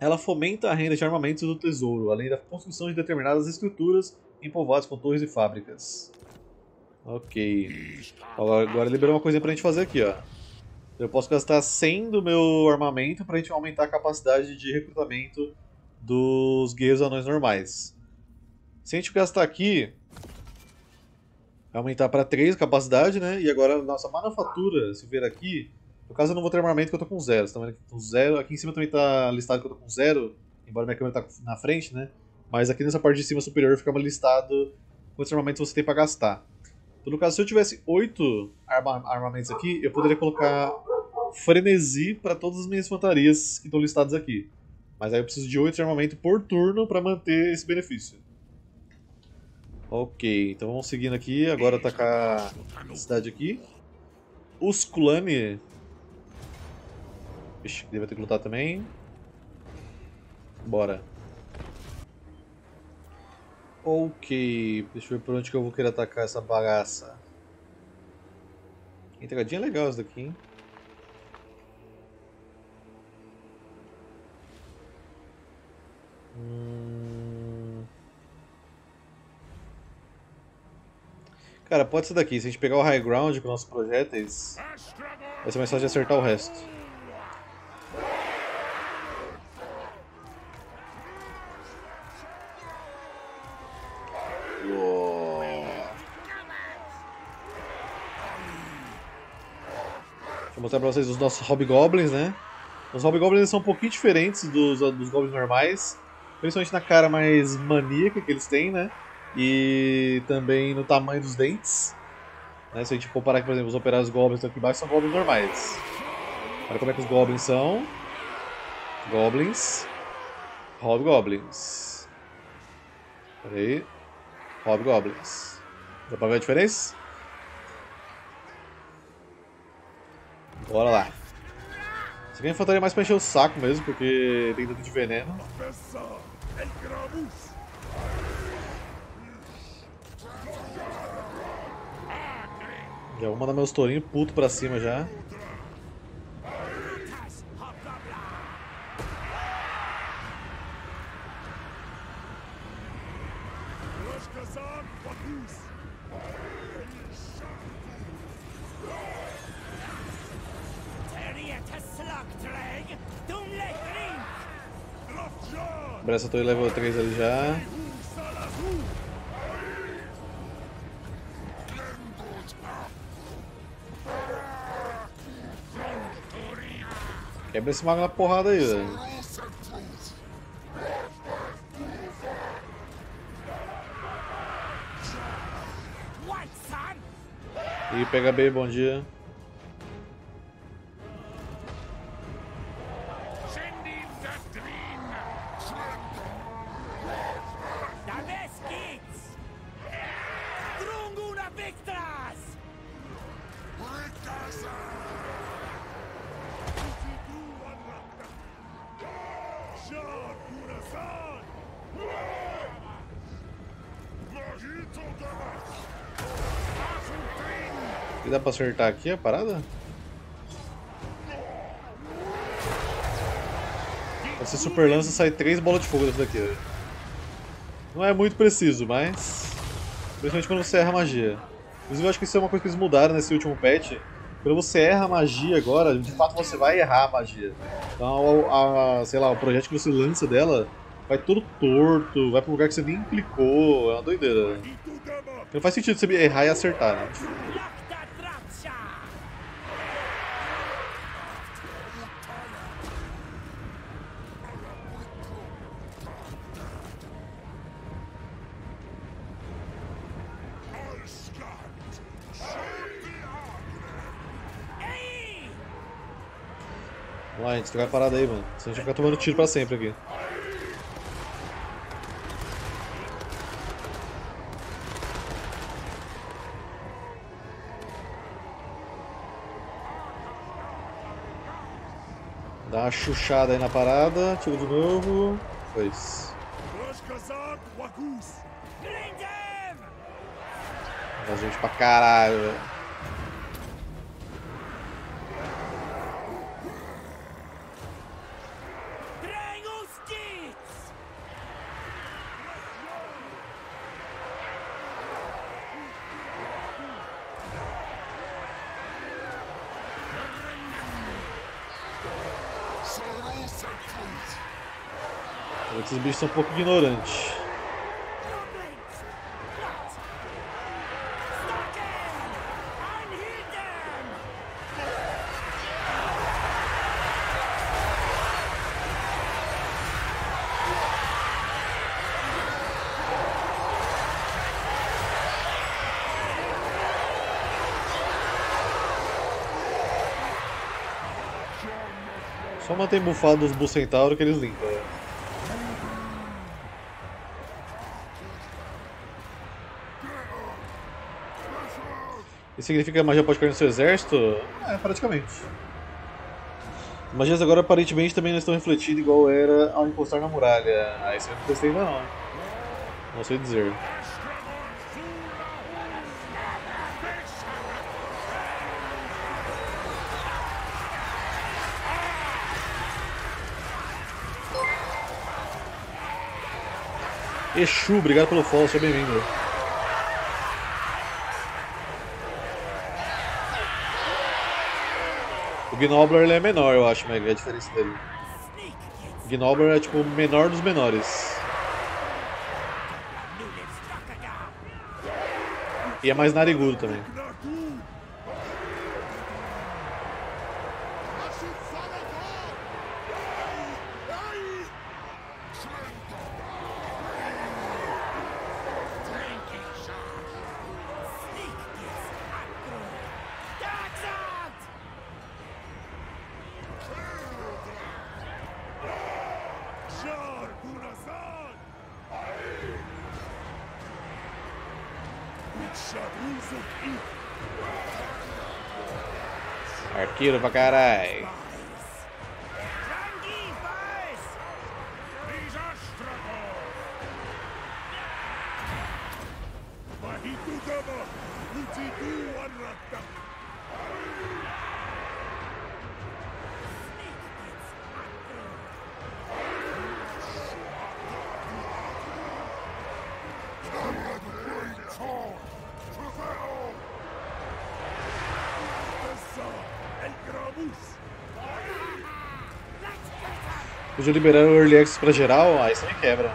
Ela fomenta a renda de armamentos do tesouro, além da construção de determinadas estruturas em povoados com torres e fábricas. Ok. Agora liberou uma coisa pra gente fazer aqui, ó. Eu posso gastar 100 do meu armamento pra gente aumentar a capacidade de recrutamento dos guerreiros anões normais. Se a gente gastar aqui... Aumentar para 3 a capacidade, né? E agora nossa manufatura, se ver aqui, no caso eu não vou ter armamento que eu tô com zero. Você tá vendo aqui com zero. Aqui em cima também tá listado que eu tô com zero, embora minha câmera tá na frente, né? Mas aqui nessa parte de cima superior fica listado quantos armamentos você tem para gastar. Então, no caso, se eu tivesse 8 arma armamentos aqui, eu poderia colocar frenesi para todas as minhas infantarias que estão listadas aqui. Mas aí eu preciso de 8 de armamento por turno para manter esse benefício. Ok, então vamos seguindo aqui, agora atacar a cidade aqui. Usculane. Ixi, deve ter que lutar também. Bora. Ok, deixa eu ver por onde que eu vou querer atacar essa bagaça. Entradinha legal essa daqui, hein? Hum... Cara, pode ser daqui. Se a gente pegar o high ground com nossos projéteis, vai ser mais fácil de acertar o resto. Pra vocês os nossos Hobgoblins, né? Os Hobgoblins são um pouquinho diferentes dos, dos Goblins normais, principalmente na cara mais maníaca que eles têm, né? E também no tamanho dos dentes. Né? Se a gente comparar aqui, por exemplo, os operários Goblins estão aqui embaixo, são Goblins normais. Olha como é que os Goblins são. Goblins. Hobgoblins. Pera aí. Hobgoblins. Dá pra ver a diferença? Bora lá. Isso aqui é infantaria mais pra encher o saco mesmo, porque tem dano de veneno. Já vou mandar meus tourinhos puto pra cima já. Bressa Torre level 3 ali já. Quebra esse mago na porrada aí, velho. E pega B, bom dia. Pra acertar aqui a parada? Essa super lança sai três bolas de fogo dessa daqui. Não é muito preciso, mas... Principalmente quando você erra magia. Inclusive eu acho que isso é uma coisa que eles mudaram nesse último patch. Quando você erra magia agora, de fato você vai errar a magia. Então, a, a, sei lá, o projeto que você lança dela vai todo torto, vai um lugar que você nem clicou, é uma doideira. Não faz sentido você errar e acertar, né? Lá, gente, trocar a parada aí, mano. Senão a gente vai ficar tomando tiro pra sempre aqui. Dá uma chuchada aí na parada, tiro de novo. Foi isso. A gente pra caralho, velho. Esses bichos são um pouco ignorantes. Só mantém bufado os bucentauro que eles limpam. Né? Isso significa que a magia pode cair no seu exército? É, praticamente. As magias agora aparentemente também não estão refletindo igual era ao encostar na muralha. Ah, isso eu não testei ainda não. Não sei dizer. Exu, obrigado pelo follow, seja bem-vindo. Gnobler é menor, eu acho, Meg, é a diferença dele. Gnobler é tipo o menor dos menores. E é mais narigudo também. Arqueiro pra carai. Podia liberar o Early Access pra geral, aí você me quebra.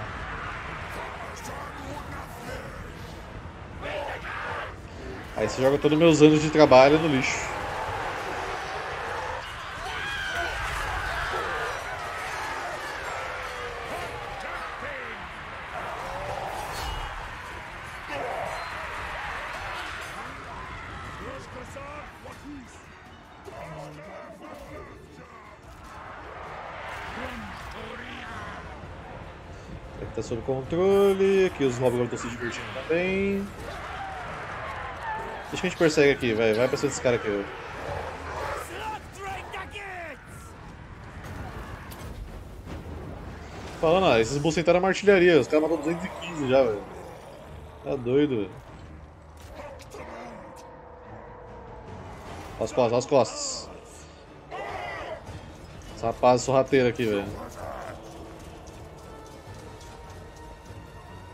Aí você joga todos os meus anos de trabalho no lixo. Tá sob controle, aqui os Hobgoblins estão se divertindo também. Deixa que a gente persegue aqui, vai, vai pra cima desse cara aqui. Falando, ó, esses bulls sentaram uma artilharia, os caras mataram 215 já, velho. Tá doido. Ó As costas, ó as costas. Essa rapaz sorrateira aqui, velho.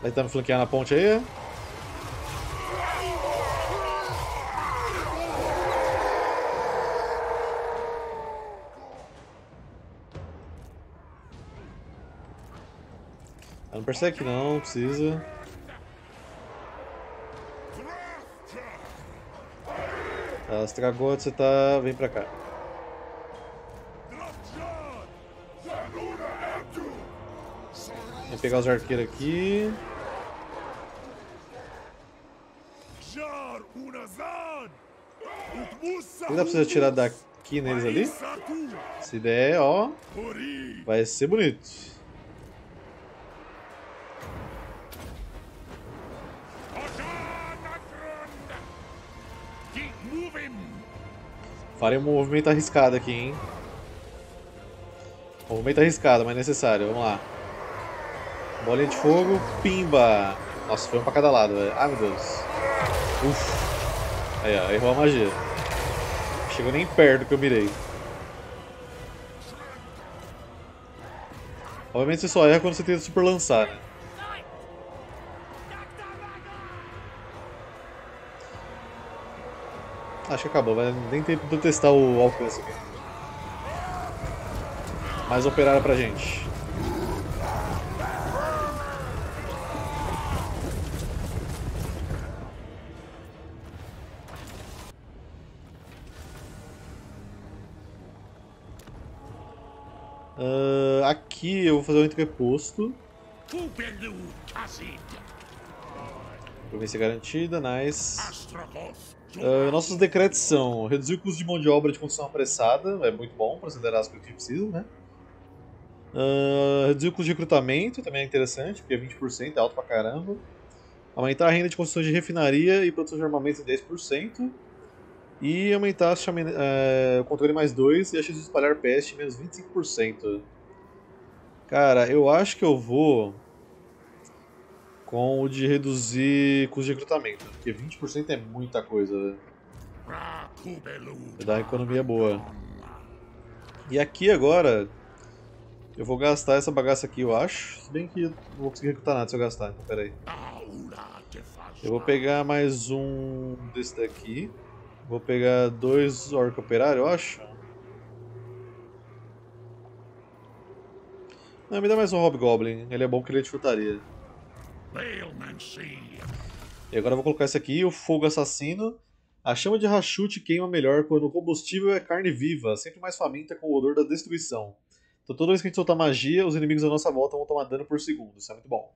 Tentando flanquear na ponte aí? Não persegue não, não precisa. Tá, As Tragotes, você tá. vem pra cá. Vou pegar os arqueiros aqui. Utmusa! Ainda precisa tirar daqui neles ali. Se der, ó, vai ser bonito. Farei um movimento arriscado aqui, hein. Movimento arriscado, mas necessário. Vamos lá. Bolinha de fogo, pimba. Nossa, foi um pra cada lado, velho. Ai, meu Deus. Uf. Aí, ó, errou a magia. Chegou nem perto do que eu mirei. Obviamente você só erra quando você tenta super lançar, né? Acho que acabou, vai nem tempo eu testar o alcance aqui. Mais operária pra gente. Fazer um entreposto. Província garantida, nice. Uh, nossos decretos são reduzir o custo de mão de obra de construção apressada, é muito bom para acelerar as coisas que precisam, né? Uh, reduzir o custo de recrutamento, também é interessante, porque 20% é alto pra caramba. Aumentar a renda de construção de refinaria e produção de armamento em 10%. E aumentar uh, o controle mais 2 e a chance de espalhar peste menos 25%. Cara, eu acho que eu vou com o de reduzir custo de recrutamento, porque 20% é muita coisa. Vai dar uma economia boa. E aqui agora, eu vou gastar essa bagaça aqui, eu acho. Se bem que eu não vou conseguir recrutar nada se eu gastar, então peraí. Eu vou pegar mais um desse daqui. Vou pegar dois orc operário, eu acho. Não, me dá mais um Hobgoblin. Ele é bom que ele é de frutaria. E agora eu vou colocar esse aqui, o Fogo Assassino. A chama de Rachute queima melhor quando o combustível é carne viva, sempre mais faminta com o odor da destruição. Então toda vez que a gente soltar magia, os inimigos à nossa volta vão tomar dano por segundo. Isso é muito bom.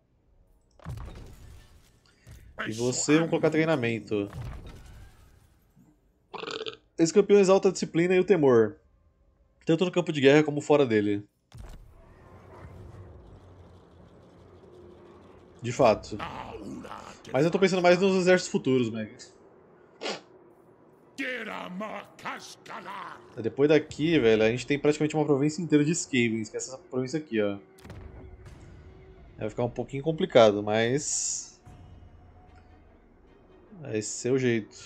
E você, vamos colocar treinamento. Esse campeão exalta a disciplina e o temor, tanto no campo de guerra como fora dele. De fato. Mas eu tô pensando mais nos exércitos futuros, Meg. Depois daqui, velho, a gente tem praticamente uma província inteira de Skavens, que é essa província aqui, ó. Vai ficar um pouquinho complicado, mas... Vai ser o jeito.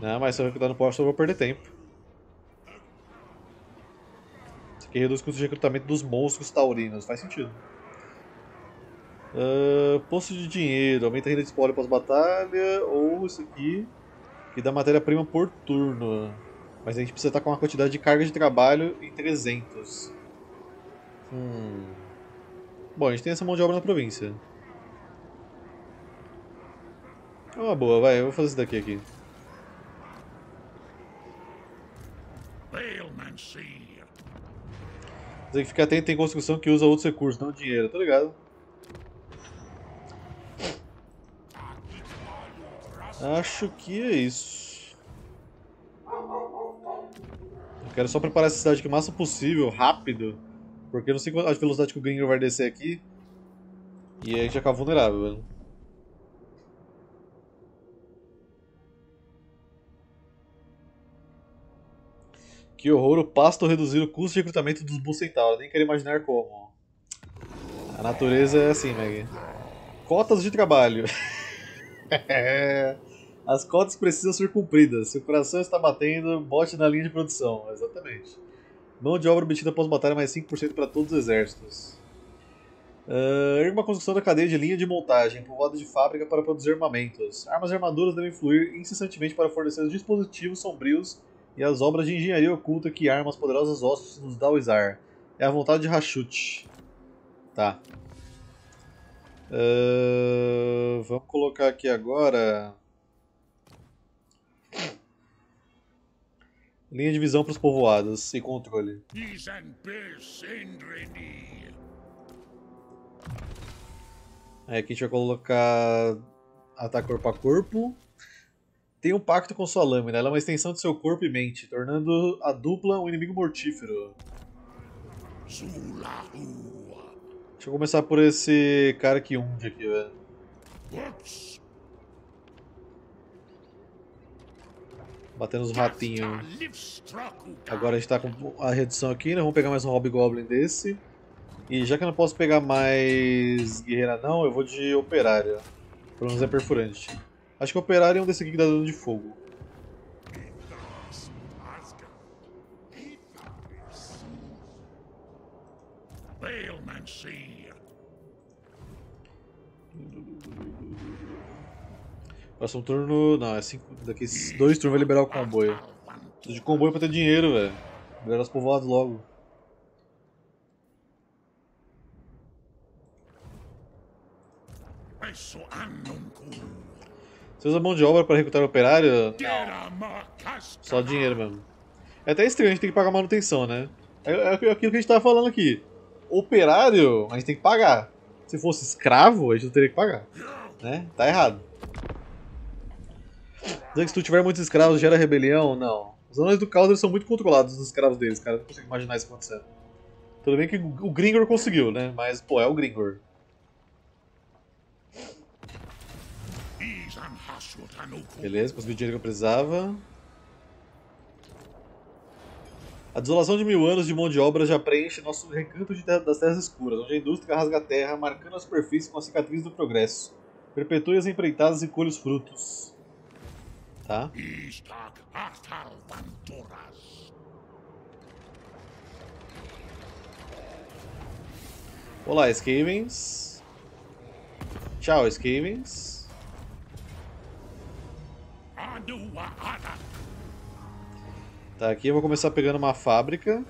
Não, mas se eu recrutar no posto eu vou perder tempo. Isso aqui reduz o custo de recrutamento dos monstros taurinos, faz sentido. Uh, posto de dinheiro, aumenta a renda de spoiler pós-batalha, ou isso aqui, que dá matéria-prima por turno. Mas a gente precisa estar com uma quantidade de carga de trabalho em 300. Hum. Bom, a gente tem essa mão de obra na província. É uma boa, vai, eu vou fazer isso daqui aqui. Tem que ficar atento em construção que usa outros recursos, não dinheiro, tá ligado? Acho que é isso. Eu quero só preparar essa cidade o máximo possível, rápido. Porque eu não sei a velocidade que o Gringo vai descer aqui. E aí a gente acaba vulnerável, velho. Que horror, o pasto reduzir o custo de recrutamento dos Bucentaur. Nem quero imaginar como. A natureza é assim, Meg. Cotas de trabalho. [laughs] As cotas precisam ser cumpridas. Se o coração está batendo, bote na linha de produção. Exatamente. Mão de obra obtida após batalha mais 5% para todos os exércitos. Uh, uma construção da cadeia de linha de montagem, povoada de fábrica para produzir armamentos. Armas e armaduras devem fluir incessantemente para fornecer os dispositivos sombrios e as obras de engenharia oculta que armas poderosas ossos nos dá o Izar. É a vontade de Rashut. Tá. Uh, vamos colocar aqui agora. Linha de visão para os povoados e controle. Aí aqui a gente vai colocar ataque corpo a corpo. Tem um pacto com sua lâmina, ela é uma extensão de seu corpo e mente, tornando a dupla um inimigo mortífero. Deixa eu começar por esse cara que unge aqui, velho. Batendo os ratinhos. Agora a gente tá com a redução aqui, né? Vamos pegar mais um Hobgoblin desse. E já que eu não posso pegar mais guerreira não, eu vou de operária. Pelo menos é perfurante. Acho que operária é um desse aqui que dá dano de fogo. Próximo turno. Não, é cinco. Daqui dois turnos vai liberar o comboio. Preciso de comboio pra ter dinheiro, velho. Liberar os povoados logo. Você usa mão de obra para recrutar operário? Não. Só dinheiro mesmo. É até estranho, a gente tem que pagar manutenção, né? É, é aquilo que a gente tava falando aqui. Operário, a gente tem que pagar. Se fosse escravo, a gente não teria que pagar. Né? Tá errado. Dizer que se tu tiver muitos escravos gera rebelião? Não. Os anões do caos são muito controlados, os escravos deles, cara. Não consigo imaginar isso acontecendo. Tudo bem que o Gringor conseguiu, né? Mas, pô, é o Gringor. Beleza, consegui o dinheiro que eu precisava. A desolação de mil anos de mão de obra já preenche nosso recanto de terra- das terras escuras, onde a indústria rasga a terra, marcando a superfície com a cicatriz do progresso. Perpetue as empreitadas e colhe os frutos. Tá? Olá, Skavens. Tchau, Ada. Tá, aqui eu vou começar pegando uma fábrica.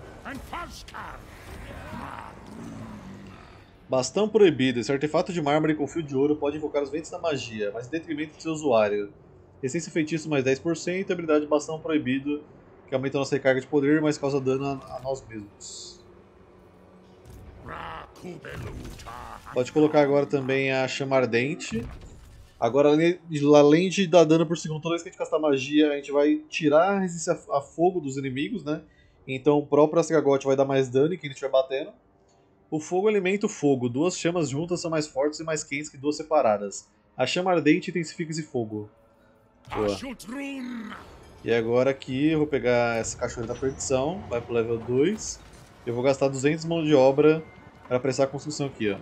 Bastão proibido. Esse artefato de mármore com fio de ouro pode invocar os ventos da magia, mas em detrimento do seu usuário. Essência feitiço mais 10% e habilidade bastão proibido, que aumenta nossa recarga de poder, mas causa dano a, a nós mesmos. Pode colocar agora também a chama ardente. Agora, além de- dar dano por segundo, toda vez que a gente castar magia, a gente vai tirar a resistência a fogo dos inimigos, né? Então o próprio Astragote vai dar mais dano em quem estiver batendo. O fogo alimenta o fogo. Duas chamas juntas são mais fortes e mais quentes que duas separadas. A chama ardente intensifica esse fogo. Boa. E agora aqui eu vou pegar essa cachoeira da perdição, vai pro level 2. Eu vou gastar 200 mão de obra para apressar a construção aqui, ó.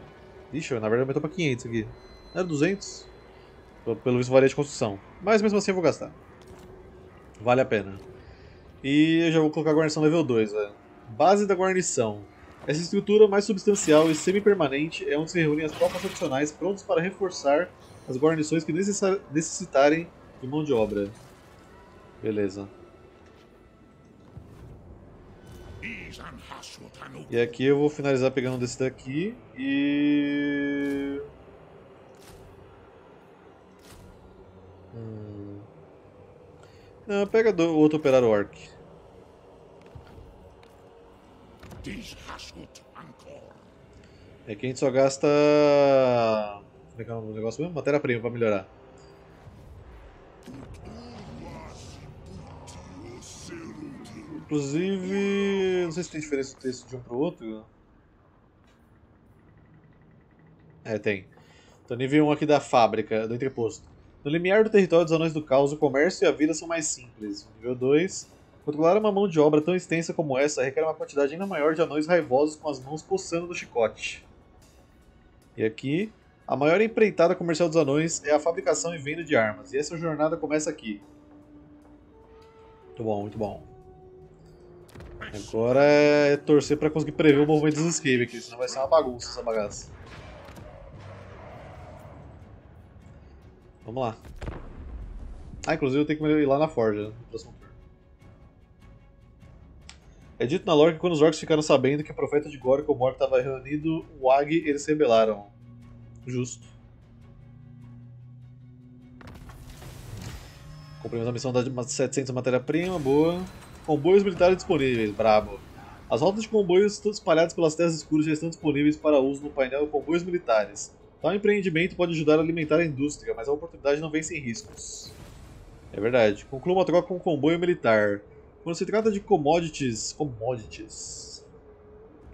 Ixi, na verdade aumentou pra 500 aqui. Era 200? Pelo- visto varia de construção. Mas mesmo assim eu vou gastar. Vale a pena. E eu já vou colocar a guarnição level 2, velho. Base da guarnição. Essa estrutura mais substancial e semi-permanente é onde se reúnem as tropas adicionais prontas para reforçar as guarnições que necessitarem de mão de obra. Beleza. E aqui eu vou finalizar pegando um desse daqui e. Hum. Não, pega o outro operário orc. É que a gente só gasta. Como é que é o negócio mesmo? Matéria-prima pra melhorar. Inclusive. Não sei se tem diferença do texto de um pro outro. É, tem. Então, nível 1 aqui da fábrica, do entreposto. No limiar do território dos Anões do Caos, o comércio e a vida são mais simples. Nível 2. Controlar uma mão de obra tão extensa como essa requer uma quantidade ainda maior de anões raivosos com as mãos coçando no chicote. E aqui, a maior empreitada comercial dos anões é a fabricação e venda de armas. E essa jornada começa aqui. Muito bom, muito bom. Agora é torcer pra conseguir prever o movimento dos escape aqui, senão vai ser uma bagunça essa bagaça. Vamos lá. Ah, inclusive eu tenho que ir lá na Forja no próximo turno. É dito na lore que quando os orcs ficaram sabendo que o profeta de Gork, o Mork, estava reunido, o Ag, eles se rebelaram. Justo. Cumprimos a missão da 700 matéria-prima, boa. Comboios militares disponíveis, brabo. As rotas de comboios espalhadas pelas terras escuras já estão disponíveis para uso no painel Comboios Militares. Tal empreendimento pode ajudar a alimentar a indústria, mas a oportunidade não vem sem riscos. É verdade. Conclua uma troca com um comboio militar. Quando se trata de commodities. Commodities.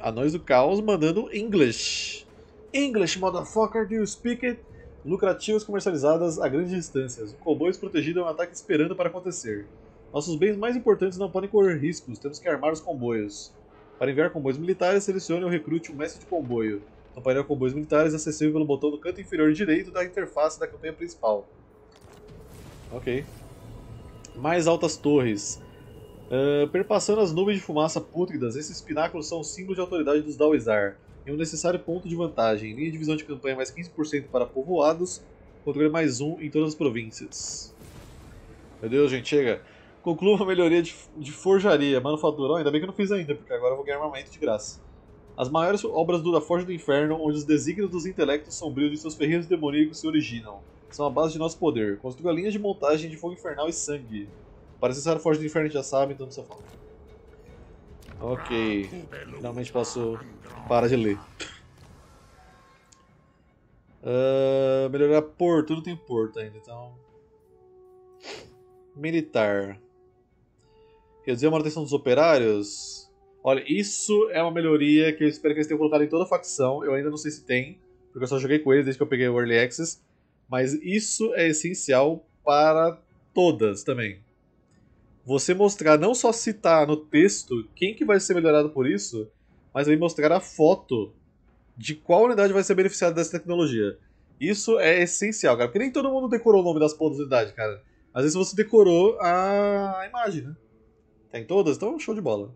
Anões do caos mandando English. English, motherfucker, do you speak it? Lucrativas comercializadas a grandes distâncias. Um comboio desprotegido é um ataque esperando para acontecer. Nossos bens mais importantes não podem correr riscos, temos que armar os comboios. Para enviar comboios militares, selecione ou recrute um mestre de comboio. No painel Comboios Militares, acessível pelo botão do canto inferior direito da interface da campanha principal. Ok. Mais altas torres. Ah, perpassando as nuvens de fumaça pútridas, esses pináculos são o símbolo de autoridade dos Dawizar. E um necessário ponto de vantagem. Linha de visão de campanha mais 15% para povoados, controle mais 1 em todas as províncias. Meu Deus, gente, chega. Conclua uma melhoria de, de forjaria, manufatura. Oh, ainda bem que eu não fiz ainda, porque agora eu vou ganhar armamento de graça. As maiores obras do da Forja do Inferno, onde os desígnios dos intelectos sombrios de seus ferreiros demoníacos se originam, são a base de nosso poder. Construa linhas de montagem de fogo infernal e sangue. Para acessar a Forja do Inferno já sabe, então não precisa falar. Ok. Finalmente posso parar de ler. Ah, melhorar porto, não tem porto ainda, então. Militar. Reduzir a manutenção dos operários. Olha, isso é uma melhoria que eu espero que eles tenham colocado em toda a facção. Eu ainda não sei se tem, porque eu só joguei com eles desde que eu peguei o Early Access. Mas isso é essencial para todas também. Você mostrar, não só citar no texto quem que vai ser melhorado por isso, mas também mostrar a foto de qual unidade vai ser beneficiada dessa tecnologia. Isso é essencial, cara, porque nem todo mundo decorou o nome das pontas da unidade, cara. Às vezes você decorou a imagem, né? Tem todas? Então, show de bola.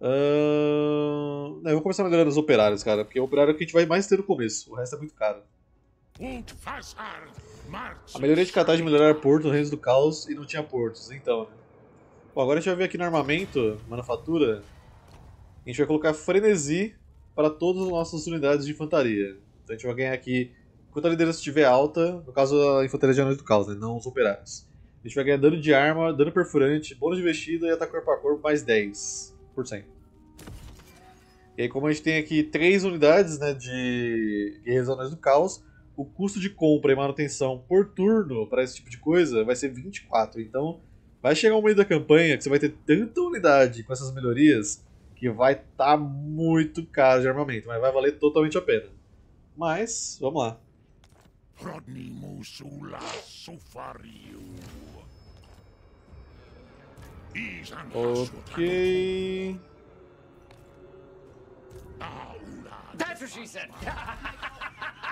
Uh... Eu vou começar melhorando os operários, cara, porque o operário é o que a gente vai mais ter no começo, o resto é muito caro. A melhoria de catagem melhorar porto no Reino do Caos e não tinha portos, então. Né? Bom, agora a gente vai ver aqui no armamento, manufatura, a gente vai colocar frenesi para todas as nossas unidades de infantaria. Então a gente vai ganhar aqui, enquanto a liderança estiver alta, no caso a infantaria de anões do caos, né? não os operários. A gente vai ganhar dano de arma, dano perfurante, bônus de vestida e ataque corpo a corpo mais 10%. E aí como a gente tem aqui três unidades né, de guerreiros anões do caos, o custo de compra e manutenção por turno para esse tipo de coisa vai ser 24. Então vai chegar um meio da campanha que você vai ter tanta unidade com essas melhorias que vai estar tá muito caro de armamento, mas vai valer totalmente a pena. Mas, vamos lá. Ok. That's what she said. [laughs]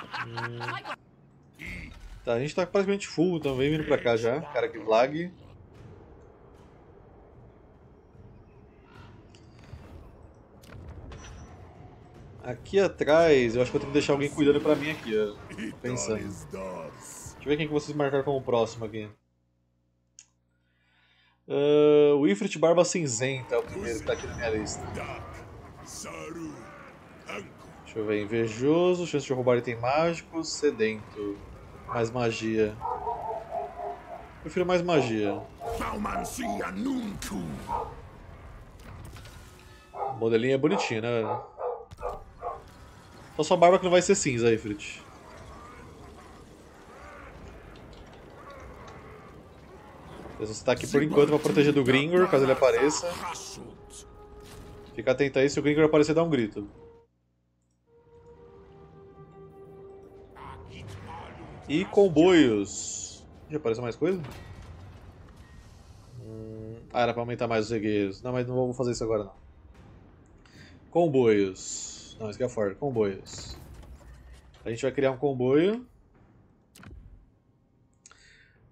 [laughs] Tá, a gente tá praticamente full, vem vindo pra cá já. Cara, que lag. Aqui atrás, eu acho que eu tenho que deixar alguém cuidando pra mim aqui, ó. Pensando. Deixa eu ver quem que vocês marcaram como próximo aqui. Uh, o Ifrit Barba Cinzenta é o primeiro que tá aqui na minha lista. Deixa eu ver, invejoso, chance de roubar item mágico, sedento. Mais magia. Prefiro mais magia. O modelinho é bonitinho, né? Só sua barba que não vai ser cinza aí, Frit. Você está aqui por enquanto para proteger do Gringor, caso ele apareça. Fica atento aí, se o Gringor aparecer, dá um grito. E comboios. Já apareceu mais coisa? Hum... Ah, era para aumentar mais os regueiros. Não, mas não vou fazer isso agora não. Comboios. Não, isso aqui é fora. Comboios. A gente vai criar um comboio.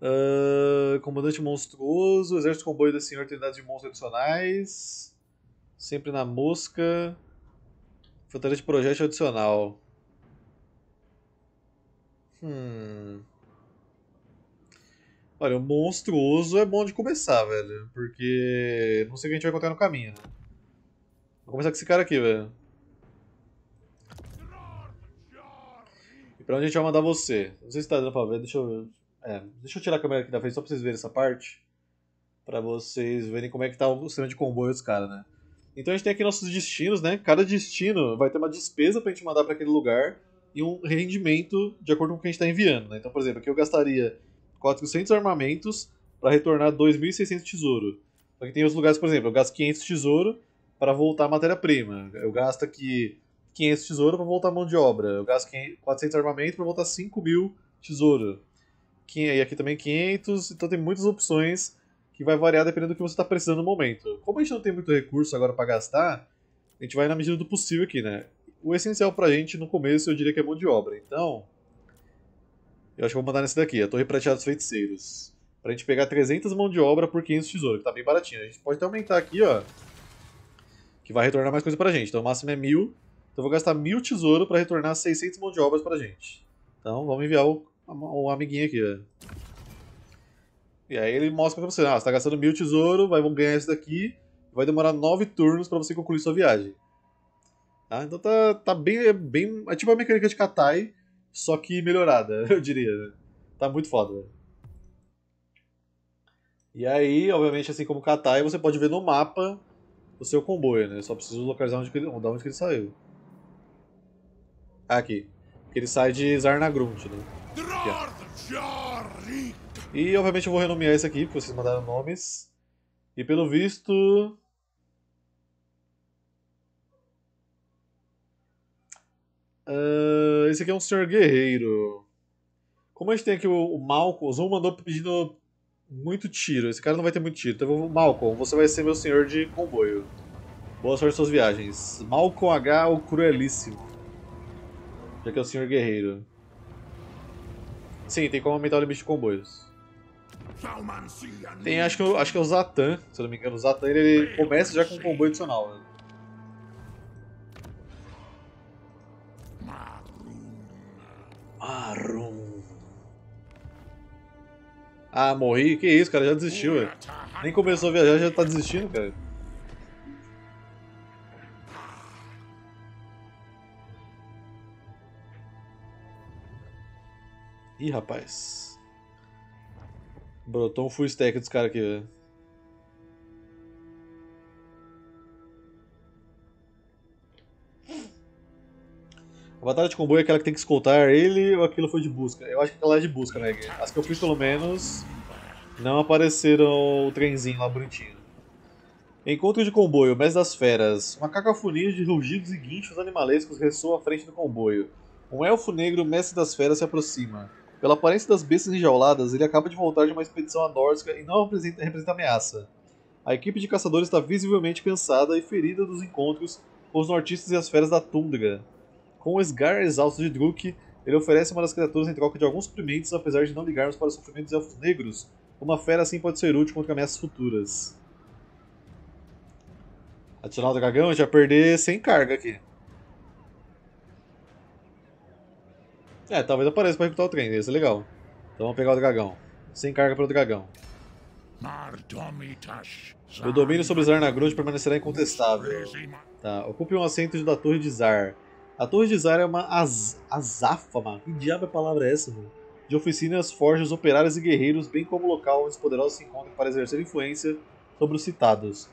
Uh, comandante monstruoso, exército comboio da senhora tem de monstros adicionais. Sempre na mosca. Fantasia de projeto adicional. Hum. Olha, o monstruoso é bom de começar, velho. Porque não sei o que a gente vai encontrar no caminho, né? Vou começar com esse cara aqui, velho. Pra onde a gente vai mandar você? Não sei se tá dando pra ver, deixa eu. É, deixa eu tirar a câmera aqui da frente só pra vocês verem essa parte. Pra vocês verem como é que tá o sistema de comboio dos caras, né? Então a gente tem aqui nossos destinos, né? Cada destino vai ter uma despesa pra gente mandar para aquele lugar e um rendimento de acordo com o que a gente está enviando, né? Então, por exemplo, aqui eu gastaria 400 armamentos para retornar 2.600 tesouro. Que tem outros lugares, por exemplo, eu gasto 500 tesouro para voltar a matéria-prima. Eu gasto aqui 500 tesouro para voltar mão de obra. Eu gasto 400 armamento para voltar 5 mil tesouro. E aqui também 500, então tem muitas opções que vai variar dependendo do que você está precisando no momento. Como a gente não tem muito recurso agora para gastar, a gente vai na medida do possível aqui, né? O essencial pra gente no começo eu diria que é mão de obra, então. Eu acho que vou mandar nesse daqui, a Torre Prateada dos Feiticeiros. Pra gente pegar 300 mão de obra por 500 tesouro, que tá bem baratinho. A gente pode até aumentar aqui, ó. Que vai retornar mais coisa pra gente. Então o máximo é 1000 então eu vou gastar mil tesouro para retornar 600 mão de obras pra gente. Então vamos enviar o, o amiguinho aqui, ó. E aí ele mostra pra você, ah, você tá gastando mil tesouro, vai ganhar esse daqui, vai demorar nove turnos para você concluir sua viagem. Tá? Então tá, tá bem, é bem. É tipo a mecânica de Katai, só que melhorada, [laughs] eu diria. Né? Tá muito foda, velho. E aí, obviamente, assim como Katai, você pode ver no mapa o seu comboio, né? Só precisa localizar onde, ele, onde ele saiu. Aqui. Porque ele sai de Zarnagrunt, né? Aqui, E obviamente eu vou renomear esse aqui, porque vocês mandaram nomes. E pelo visto. Uh, esse aqui é um senhor guerreiro. Como a gente tem aqui o, o Malcolm, o Zoom mandou pedindo muito tiro. Esse cara não vai ter muito tiro. Então, Malcolm, você vai ser meu senhor de comboio. Boa sorte nas suas viagens. Malcolm H, o cruelíssimo. Já que é o senhor guerreiro. Sim, tem como aumentar o limite de comboios. Tem, acho que, acho que é o Zatan, se eu não me engano. O Zatan ele, ele começa já com um comboio adicional. Né? Marum. Ah, morri? Que isso, cara? Já desistiu, velho. Nem começou a viajar, já tá desistindo, cara. Ih, rapaz. Brotou um full stack dos caras aqui, velho. Batalha de comboio é aquela que tem que escoltar ele ou aquilo foi de busca? Eu acho que aquela é de busca, né? As que eu fiz pelo menos não apareceram o trenzinho lá bonitinho. Encontro de comboio, Mestre das Feras. Uma cacofonia de rugidos e guinchos animalescos ressoa à frente do comboio. Um elfo negro, Mestre das Feras, se aproxima. Pela aparência das bestas enjauladas, ele acaba de voltar de uma expedição à Nórdica e não representa, representa ameaça. A equipe de caçadores está visivelmente cansada e ferida dos encontros com os nortistas e as feras da tundra. Com o Sgar exausto de Druk, ele oferece uma das criaturas em troca de alguns suprimentos, apesar de não ligarmos para os sofrimentos de elfos negros. Uma fera assim pode ser útil contra ameaças futuras. Adicionar o dragão, a gente vai perder sem carga aqui. É, talvez apareça para recrutar o trem, ia ser legal. Então vamos pegar o dragão. Sem carga para o dragão. O domínio sobre Zarnagrod permanecerá incontestável. Tá, ocupe um assento da Torre de Zar. A Torre de Zara é uma az azáfama, que diabo é a palavra é essa, mano? De oficinas, forjas, operários e guerreiros, bem como local onde os poderosos se encontram para exercer influência sobre os citados.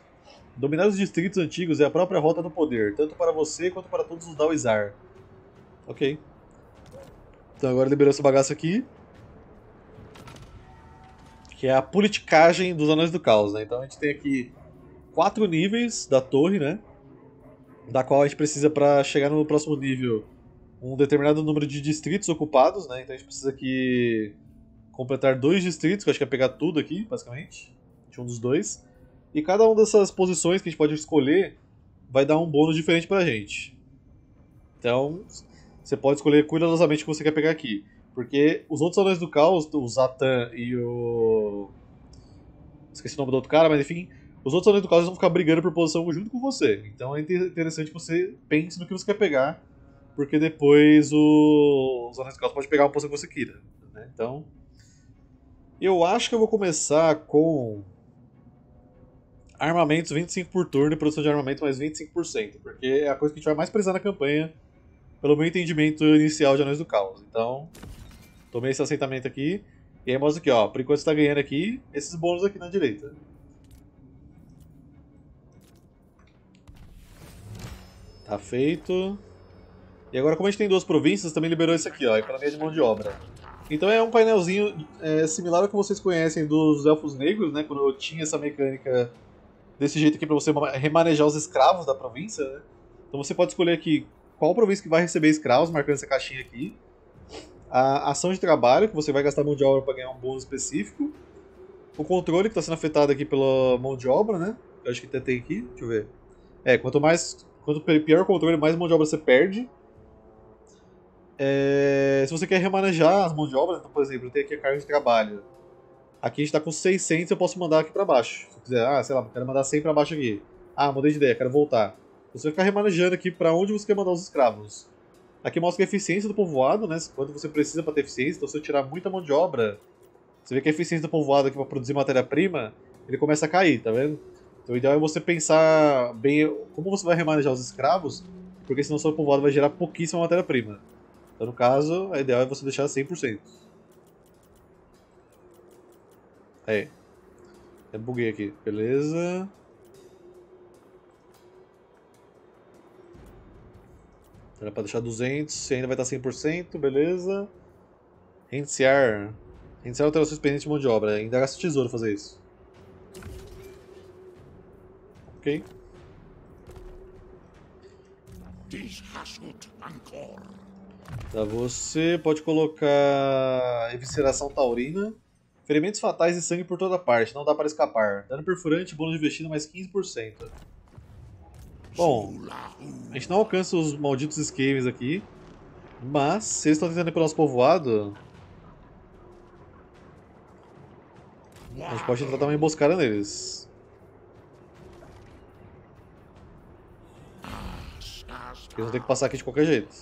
Dominar os distritos antigos é a própria rota do poder, tanto para você quanto para todos os Dawizar. Ok. Então agora liberou essa bagaça aqui. Que é a politicagem dos Anões do Caos, né? Então a gente tem aqui quatro níveis da torre, né? Da qual a gente precisa para chegar no próximo nível um determinado número de distritos ocupados, né? Então a gente precisa aqui completar dois distritos, que eu acho que é pegar tudo aqui, basicamente. Um dos dois. E cada uma dessas posições que a gente pode escolher vai dar um bônus diferente pra gente. Então, você pode escolher cuidadosamente o que você quer pegar aqui. Porque os outros anões do caos, o Zatan e o. Esqueci o nome do outro cara, mas enfim, os outros anões do caos vão ficar brigando por posição junto com você. Então é interessante que você pense no que você quer pegar, porque depois o... os anões do caos podem pegar uma posição que você queira. Né? Então, eu acho que eu vou começar com armamentos 25 por turno e produção de armamento mais 25%, porque é a coisa que a gente vai mais precisar na campanha, pelo meu entendimento inicial de Anões do Caos. Então, tomei esse assentamento aqui, e aí mostra aqui, ó, por enquanto você está ganhando aqui, esses bônus aqui na direita. Tá feito. E agora, como a gente tem duas províncias, também liberou isso aqui, ó, economia de mão de obra. Então é um painelzinho é, similar ao que vocês conhecem dos Elfos Negros, né? Quando eu tinha essa mecânica desse jeito aqui para você remanejar os escravos da província, né? Então você pode escolher aqui qual província que vai receber escravos, marcando essa caixinha aqui. A ação de trabalho, que você vai gastar mão de obra para ganhar um bônus específico. O controle, que está sendo afetado aqui pela mão de obra, né? Eu acho que até tem aqui, deixa eu ver. É, quanto mais Quanto pior o controle, mais mão de obra você perde. É, se você quer remanejar as mãos de obra, então, por exemplo, eu tenho aqui a carga de trabalho. Aqui a gente está com 600, eu posso mandar aqui para baixo. Se eu quiser, ah, sei lá, quero mandar 100 para baixo aqui. Ah, mudei de ideia, quero voltar. Você vai ficar remanejando aqui para onde você quer mandar os escravos. Aqui mostra a eficiência do povoado, né? Quanto você precisa para ter eficiência. Então, se eu tirar muita mão de obra, você vê que a eficiência do povoado aqui para produzir matéria-prima, ele começa a cair, tá vendo? Então o ideal é você pensar bem como você vai remanejar os escravos, porque senão seu povoado vai gerar pouquíssima matéria-prima. Então no caso, a ideal é você deixar 100%. Aí. Eu buguei aqui. Beleza. Era pra deixar 200, você ainda vai estar 100%, beleza. Reiniciar. Iniciar alterações pendentes de mão de obra. Ainda gasta tesouro fazer isso. Ok. Tá, você pode colocar evisceração taurina. Ferimentos fatais e sangue por toda parte, não dá para escapar. Dano perfurante, bônus de vestido mais 15%. Bom, a gente não alcança os malditos escaves aqui. Mas, se eles estão tentando ir pelo nosso povoado, a gente pode tentar dar uma emboscada neles. Eles vão ter que passar aqui de qualquer jeito.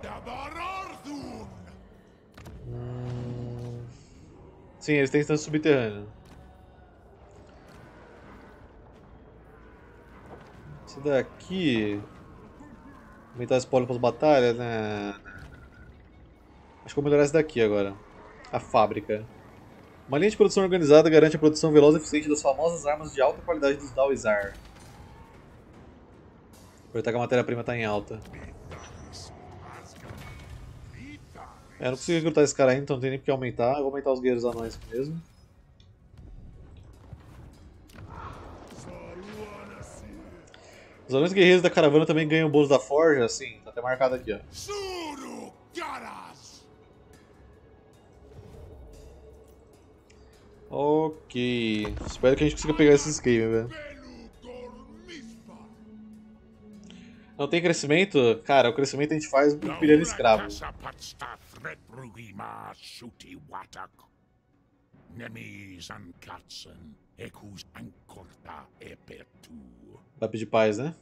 Dabararthun. Sim, eles têm instância subterrânea. Esse daqui. Aumentar spoiler para as batalhas, né? Acho que vou melhorar esse daqui agora. A fábrica. Uma linha de produção organizada garante a produção veloz e eficiente das famosas armas de alta qualidade dos Dawizar. Aproveitar que a matéria-prima está em alta. É, não consigo recrutar esse cara ainda, então não tem nem porque aumentar. Eu vou aumentar os guerreiros anões mesmo. Os anões guerreiros da caravana também ganham bônus da forja, assim, tá até marcado aqui, ó. Ok. Espero que a gente consiga pegar esse escape, velho. Não tem crescimento? Cara, o crescimento a gente faz pilhando escravo. Vai pedir paz, né?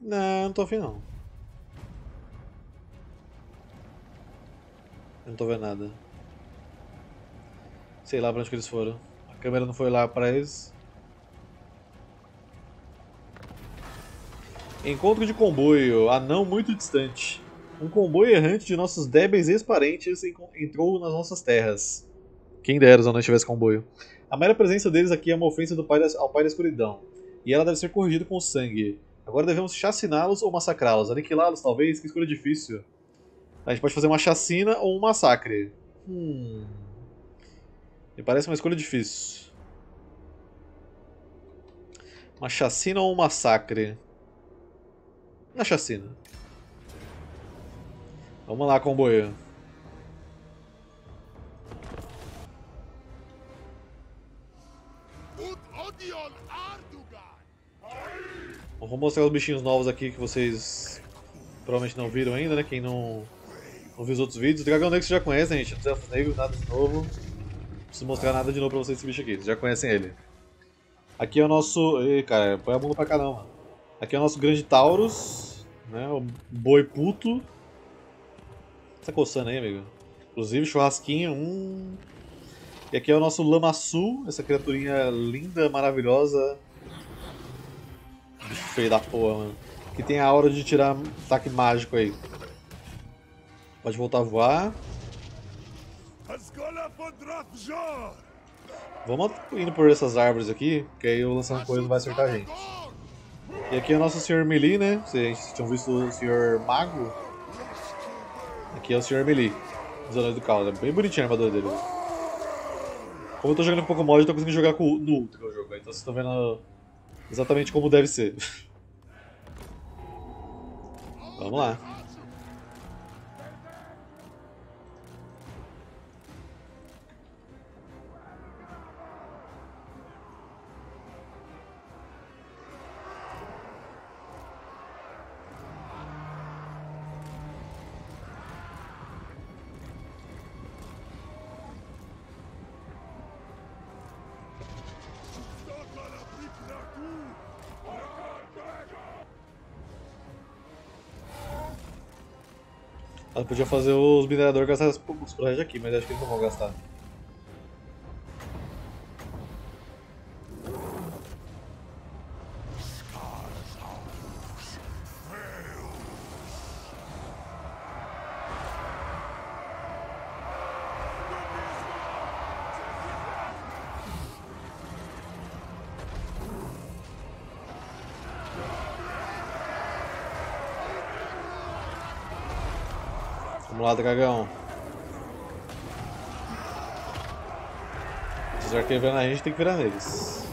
Não, não tô afim não. Eu não tô vendo nada. Sei lá pra onde que eles foram. A câmera não foi lá pra eles. Encontro de comboio, anão muito distante. Um comboio errante de nossos débeis ex-parentes entrou nas nossas terras. Quem dera os anões tivessem comboio. A mera presença deles aqui é uma ofensa pai da- ao pai da escuridão. E ela deve ser corrigida com sangue. Agora devemos chaciná-los ou massacrá-los. Aniquilá-los, talvez? Que escolha difícil. A gente pode fazer uma chacina ou um massacre. Hum. Me parece uma escolha difícil. Uma chacina ou um massacre? Uma chacina. Vamos lá, comboio. Vou mostrar os bichinhos novos aqui que vocês provavelmente não viram ainda, né? Quem não, viu os outros vídeos. O Dragão Negro vocês já conhecem, gente. Não Negros, nada de novo. Não preciso mostrar nada de novo pra vocês esse bicho aqui. Vocês já conhecem ele. Aqui é o nosso... Ih, cara, põe a bunda pra cá não. Aqui é o nosso grande Taurus. Né? O boi puto. Tá coçando aí, amigo? Inclusive, churrasquinho. Hum. E aqui é o nosso Lamassu. Essa criaturinha linda, maravilhosa. Bicho feio da porra, mano. Que tem a hora de tirar ataque mágico aí. Pode voltar a voar. Vamos indo por essas árvores aqui, que aí o lançando coisa não vai acertar a gente. E aqui é o nosso Sr. Melee, né? Vocês tinham visto o Sr. Mago? Aqui é o Sr. Melee, dos Anões do Caos. É bem bonitinho a armadura dele. Como eu tô jogando pouco mod, eu tô conseguindo jogar com, no Ultra o jogo. Então vocês estão vendo exatamente como deve ser. [laughs] Vamos lá. Podia fazer os mineradores gastar os projetos aqui, mas acho que eles não vão gastar. Vamos lá, dragão. Se os arqueiros viram na gente, tem que virar neles.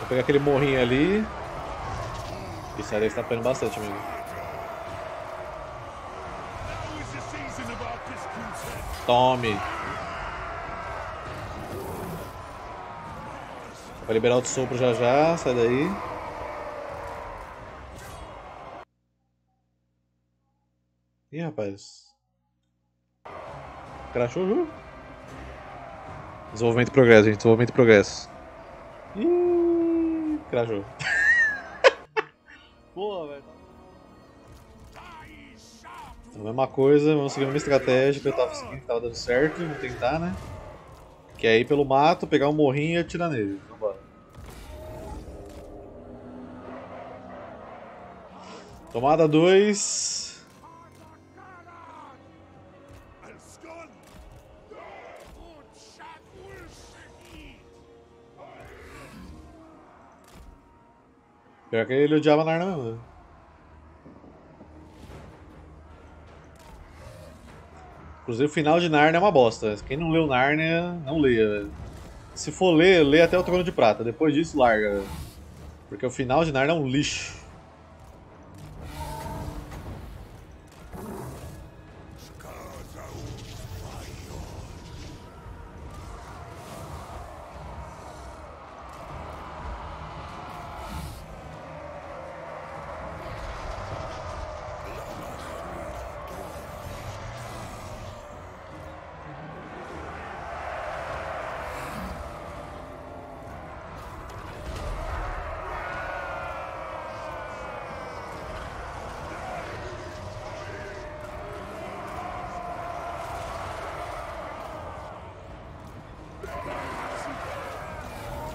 Vou pegar aquele morrinho ali. Isso aí está apanhando bastante, amigo. Tome! Vai liberar outro sopro já já, sai daí. Ih, rapaz. Crashou o jogo? Desenvolvimento e progresso, gente. Desenvolvimento e progresso. Ih, crashou. [laughs] Porra, velho. Então, mesma coisa, vamos seguir a mesma estratégia que eu tava seguindo, que tava dando certo, vamos tentar, né? Que é ir pelo mato, pegar um morrinho e atirar nele. Tomada 2. Al-Skon! Utshak Ulshaki! Pior que ele odiava Narnia mesmo. né? Inclusive o final de Narnia é uma bosta. Quem não leu Narnia, não leia. Se for ler, lê até o Trono de Prata. Depois disso, larga. Porque o final de Narnia é um lixo.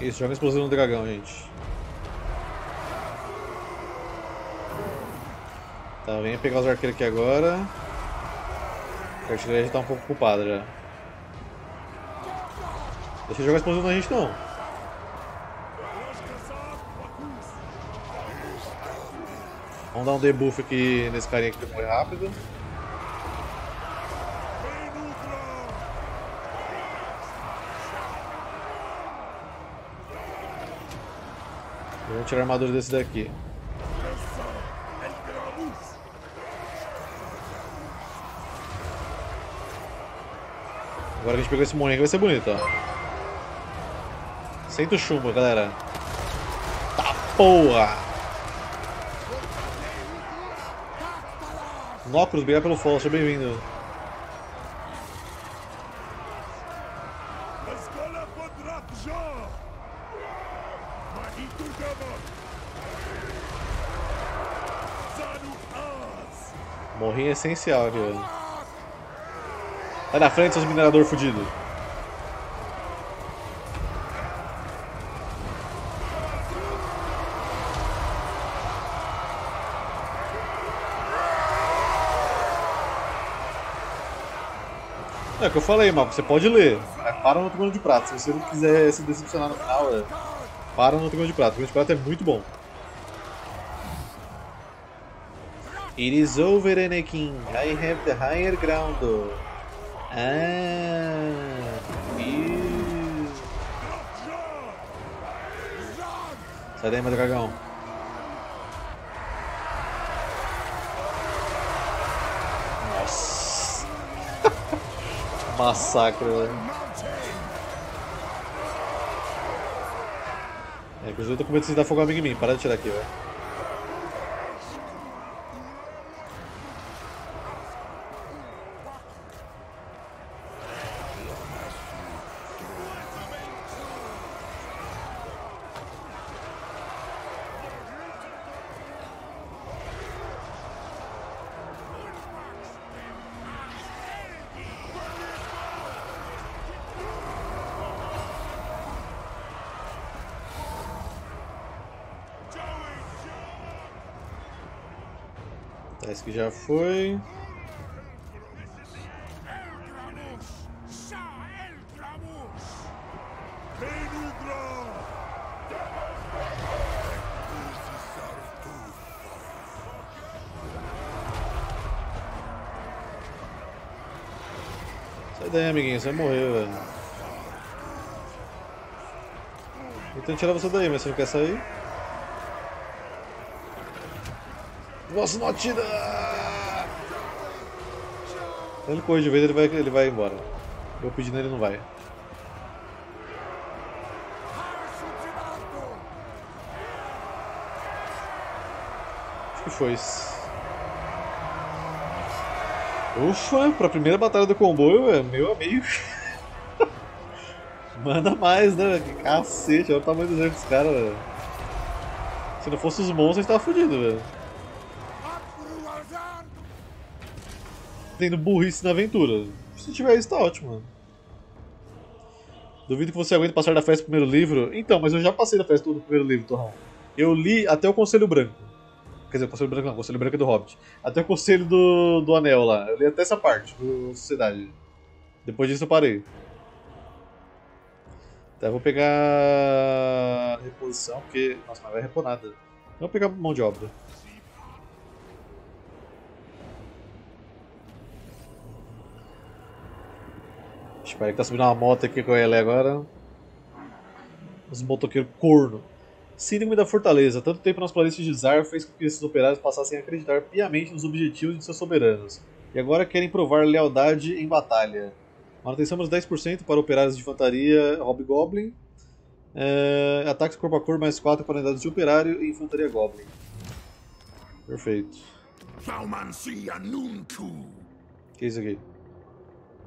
Isso, joga explosivo no dragão, gente. Tá, venha pegar os arqueiros aqui agora. A artilharia já tá um pouco ocupada já. Deixa eu jogar explosivo na gente não. Vamos dar um debuff aqui nesse carinha pra morrer rápido. Vamos tirar a armadura desse daqui. Agora que a gente pegou esse aqui vai ser bonito, ó. Senta o chumbo, galera. Tá porra! Nocrus, obrigado pelo follow, seja bem-vindo. Essencial aqui, velho. Sai da frente, seus minerador fudido. É o que eu falei, Marco, você pode ler. Mas para no Trono de Prata. Se você não quiser se decepcionar no final, é, para no Trono de Prata. O Trono de Prata é muito bom. It is over, Anakin. I have the higher ground. Ah. Sai daí, meu dragão. Nossa. [laughs] Massacre, velho. É, inclusive eu tô com medo de dar fogo amigo em mim. Para de tirar aqui, velho. Parece que já foi. Sai daí, amiguinho, você vai morrer, velho. Então tirar você daí, mas você não quer sair? Nossa, não atira! Ele corre de vez, ele vai, ele vai embora. Eu pedindo, ele não vai. Acho que foi isso. Ufa, pra primeira batalha do comboio, é meu amigo. [laughs] Manda mais, né? Que cacete, olha o tamanho dos erros dos caras, velho. Se não fosse os monstros, a gente tava fudido, velho. Tendo burrice na aventura. Se tiver isso, tá ótimo. Duvido que você aguente passar da festa do primeiro livro. Então, mas eu já passei da festa do primeiro livro, Torrão. Eu li até o Conselho Branco. Quer dizer, o Conselho Branco não, o Conselho Branco é do Hobbit. Até o Conselho do, do Anel lá. Eu li até essa parte, do Sociedade. Depois disso eu parei. Tá, eu vou pegar reposição, porque. Nossa, mas vai repor nada. Eu vou pegar mão de obra. Espera que tá subindo uma moto aqui com ele agora. Os motoqueiros corno. Síndrome da Fortaleza. Tanto tempo nas planícies de Zar fez com que esses operários passassem a acreditar piamente nos objetivos de seus soberanos. E agora querem provar lealdade em batalha. Manutenção menos 10% para operários de infantaria Hobgoblin. É, ataques corpo a corpo mais 4 para unidades de operário e infantaria Goblin. Perfeito. O que é isso aqui?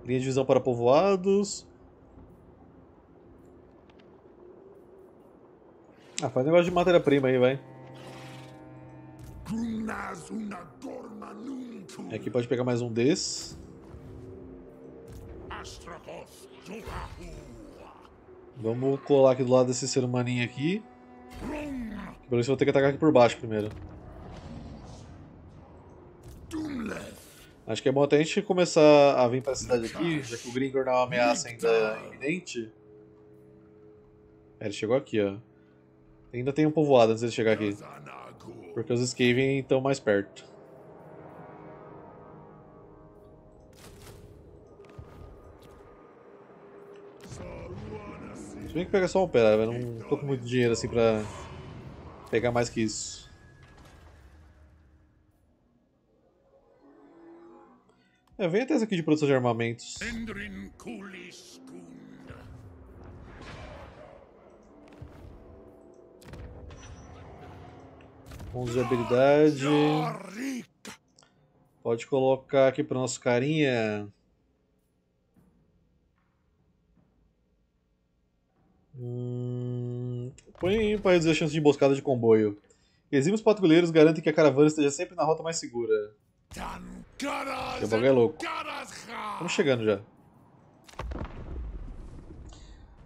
Linha de visão para povoados. Ah, faz negócio de matéria-prima aí, vai. Aqui pode pegar mais um desses. Vamos colar aqui do lado desse ser humaninho aqui. Pelo isso eu vou ter que atacar aqui por baixo primeiro. Acho que é bom até a gente começar a vir pra cidade aqui, já que o Gringor é uma ameaça ainda iminente. É, ele chegou aqui, ó. Ainda tem um povoado antes de chegar aqui. Porque os Skaven estão mais perto. Se bem que pega só um operário, eu não tô com muito dinheiro assim pra pegar mais que isso. É, vem até essa aqui de produção de armamentos. 11 de habilidade. Pode colocar aqui para nosso carinha. Hum, põe para reduzir a chance de emboscada de comboio. Exímios patrulheiros garantem que a caravana esteja sempre na rota mais segura. Que bagulho é louco. Estamos chegando já.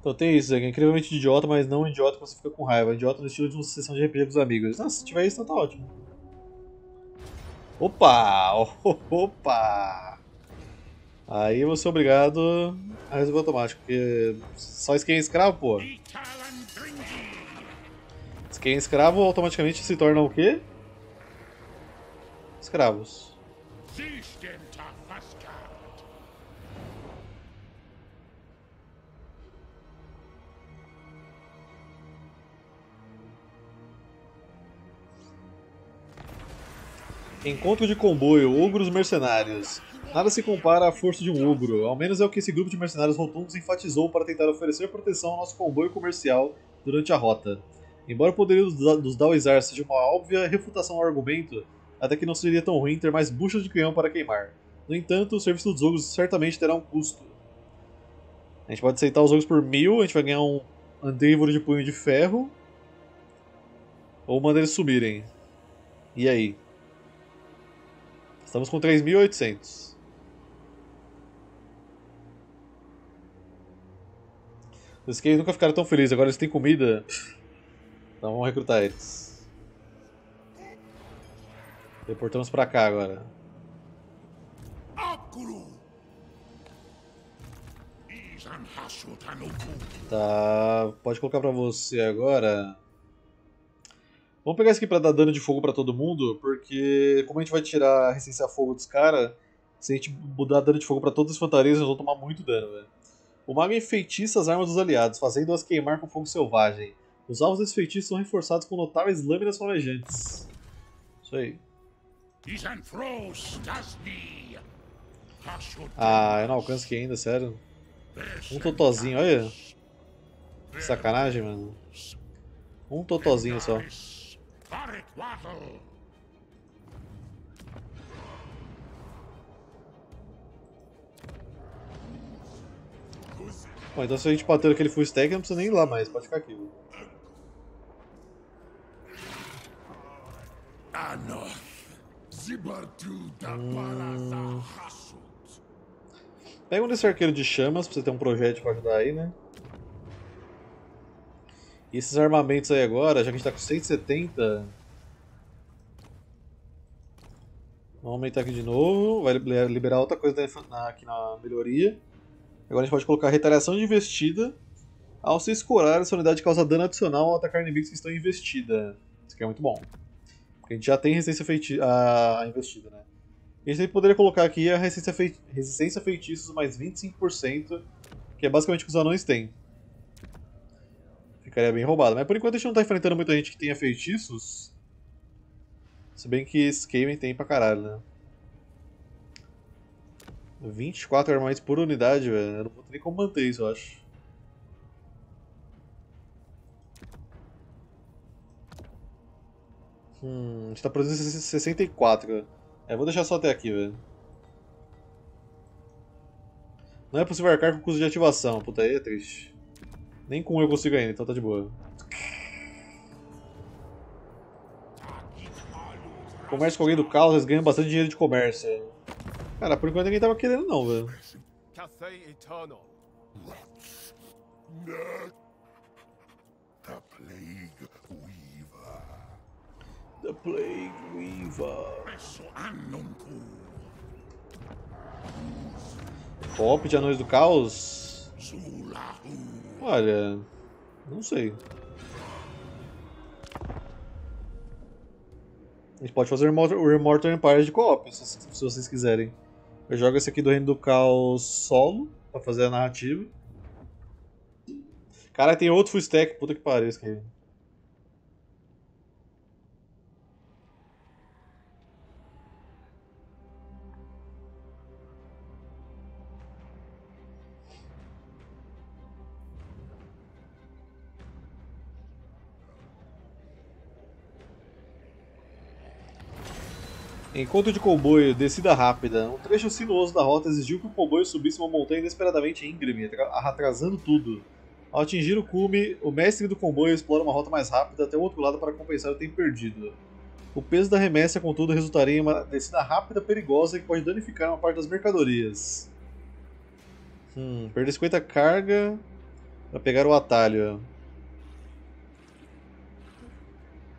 Então tem isso, é incrivelmente idiota, mas não idiota que você fica com raiva. Idiota no estilo de uma sessão de RPG com os amigos. Nossa, se tiver isso, então tá ótimo. Opa! [laughs] Opa! Aí você é obrigado a resolver automático, porque só skin escravo, pô. Skin escravo automaticamente se torna o quê? Escravos. Encontro de comboio, ogros mercenários. Nada se compara à força de um ogro, ao menos é o que esse grupo de mercenários rotundos enfatizou para tentar oferecer proteção ao nosso comboio comercial durante a rota. Embora o poderio dos Dawizar seja uma óbvia refutação ao argumento, até que não seria tão ruim ter mais buchas de canhão para queimar. No entanto, o serviço dos ogros certamente terá um custo. A gente pode aceitar os ogros por mil, a gente vai ganhar um Andívoro de punho de ferro, ou manda eles subirem. E aí? Estamos com 3.800. Os skins nunca ficaram tão felizes, agora eles têm comida. Então vamos recrutar eles. Reportamos pra cá agora. Tá, pode colocar pra você agora. Vamos pegar isso aqui pra dar dano de fogo pra todo mundo, porque como a gente vai tirar a resistência a fogo dos caras, Se a gente mudar dano de fogo pra todas as fantasias, nós vamos tomar muito dano, velho. O mago enfeitiça as armas dos aliados, fazendo-as queimar com fogo selvagem. Os alvos desse feitiço são reforçados com notáveis lâminas flamejantes. Isso aí. Ah, eu não alcanço aqui ainda, sério. Um totozinho, olha. Que sacanagem, mano. Um totozinho só. Bom, então se a gente bater aquele full stack, não precisa nem ir lá mais, pode ficar aqui. Hum... Pega um desse arqueiro de chamas pra você ter um projétil pra ajudar aí, né? E esses armamentos aí agora, já que a gente tá com 170... Vamos aumentar aqui de novo, vai liberar outra coisa aqui na melhoria. Agora a gente pode colocar retaliação de investida. Ao se escorar, essa unidade causa dano adicional ao atacar inimigos que estão investida. Isso aqui é muito bom. Porque a gente já tem resistência feiti a investida, né? A gente poderia colocar aqui a resistência, fei resistência feitiços mais 25%, que é basicamente o que os anões têm. Ficaria bem roubado. Mas por enquanto a gente não está enfrentando muita gente que tenha feitiços. Se bem que Skaven tem pra caralho, né? 24 armamentos por unidade, velho. Eu não vou ter nem como manter isso, eu acho. Hum, a gente tá produzindo 64, cara. É, vou deixar só até aqui, velho. Não é possível arcar com custo de ativação. Puta, aí é triste. Nem com um eu consigo ainda, então tá de boa. Comércio com alguém do caos, eles ganham bastante dinheiro de comércio. Cara, por enquanto ninguém tava querendo não, velho. The Plague Weaver. The Plague Weaver. Pop de Anões do Caos? Olha, não sei. A gente pode fazer o Immortal Empire de co-op, se, se vocês quiserem. Eu jogo esse aqui do Reino do Caos solo, pra fazer a narrativa. Cara, tem outro full stack, puta que pariu esse aqui. Encontro de comboio, descida rápida. Um trecho sinuoso da rota exigiu que o comboio subisse uma montanha inesperadamente íngreme, atrasando tudo. Ao atingir o cume, o mestre do comboio explora uma rota mais rápida até o outro lado para compensar o tempo perdido. O peso da remessa, contudo, resultaria em uma descida rápida perigosa que pode danificar uma parte das mercadorias. Hum, perder 50 carga para pegar o atalho.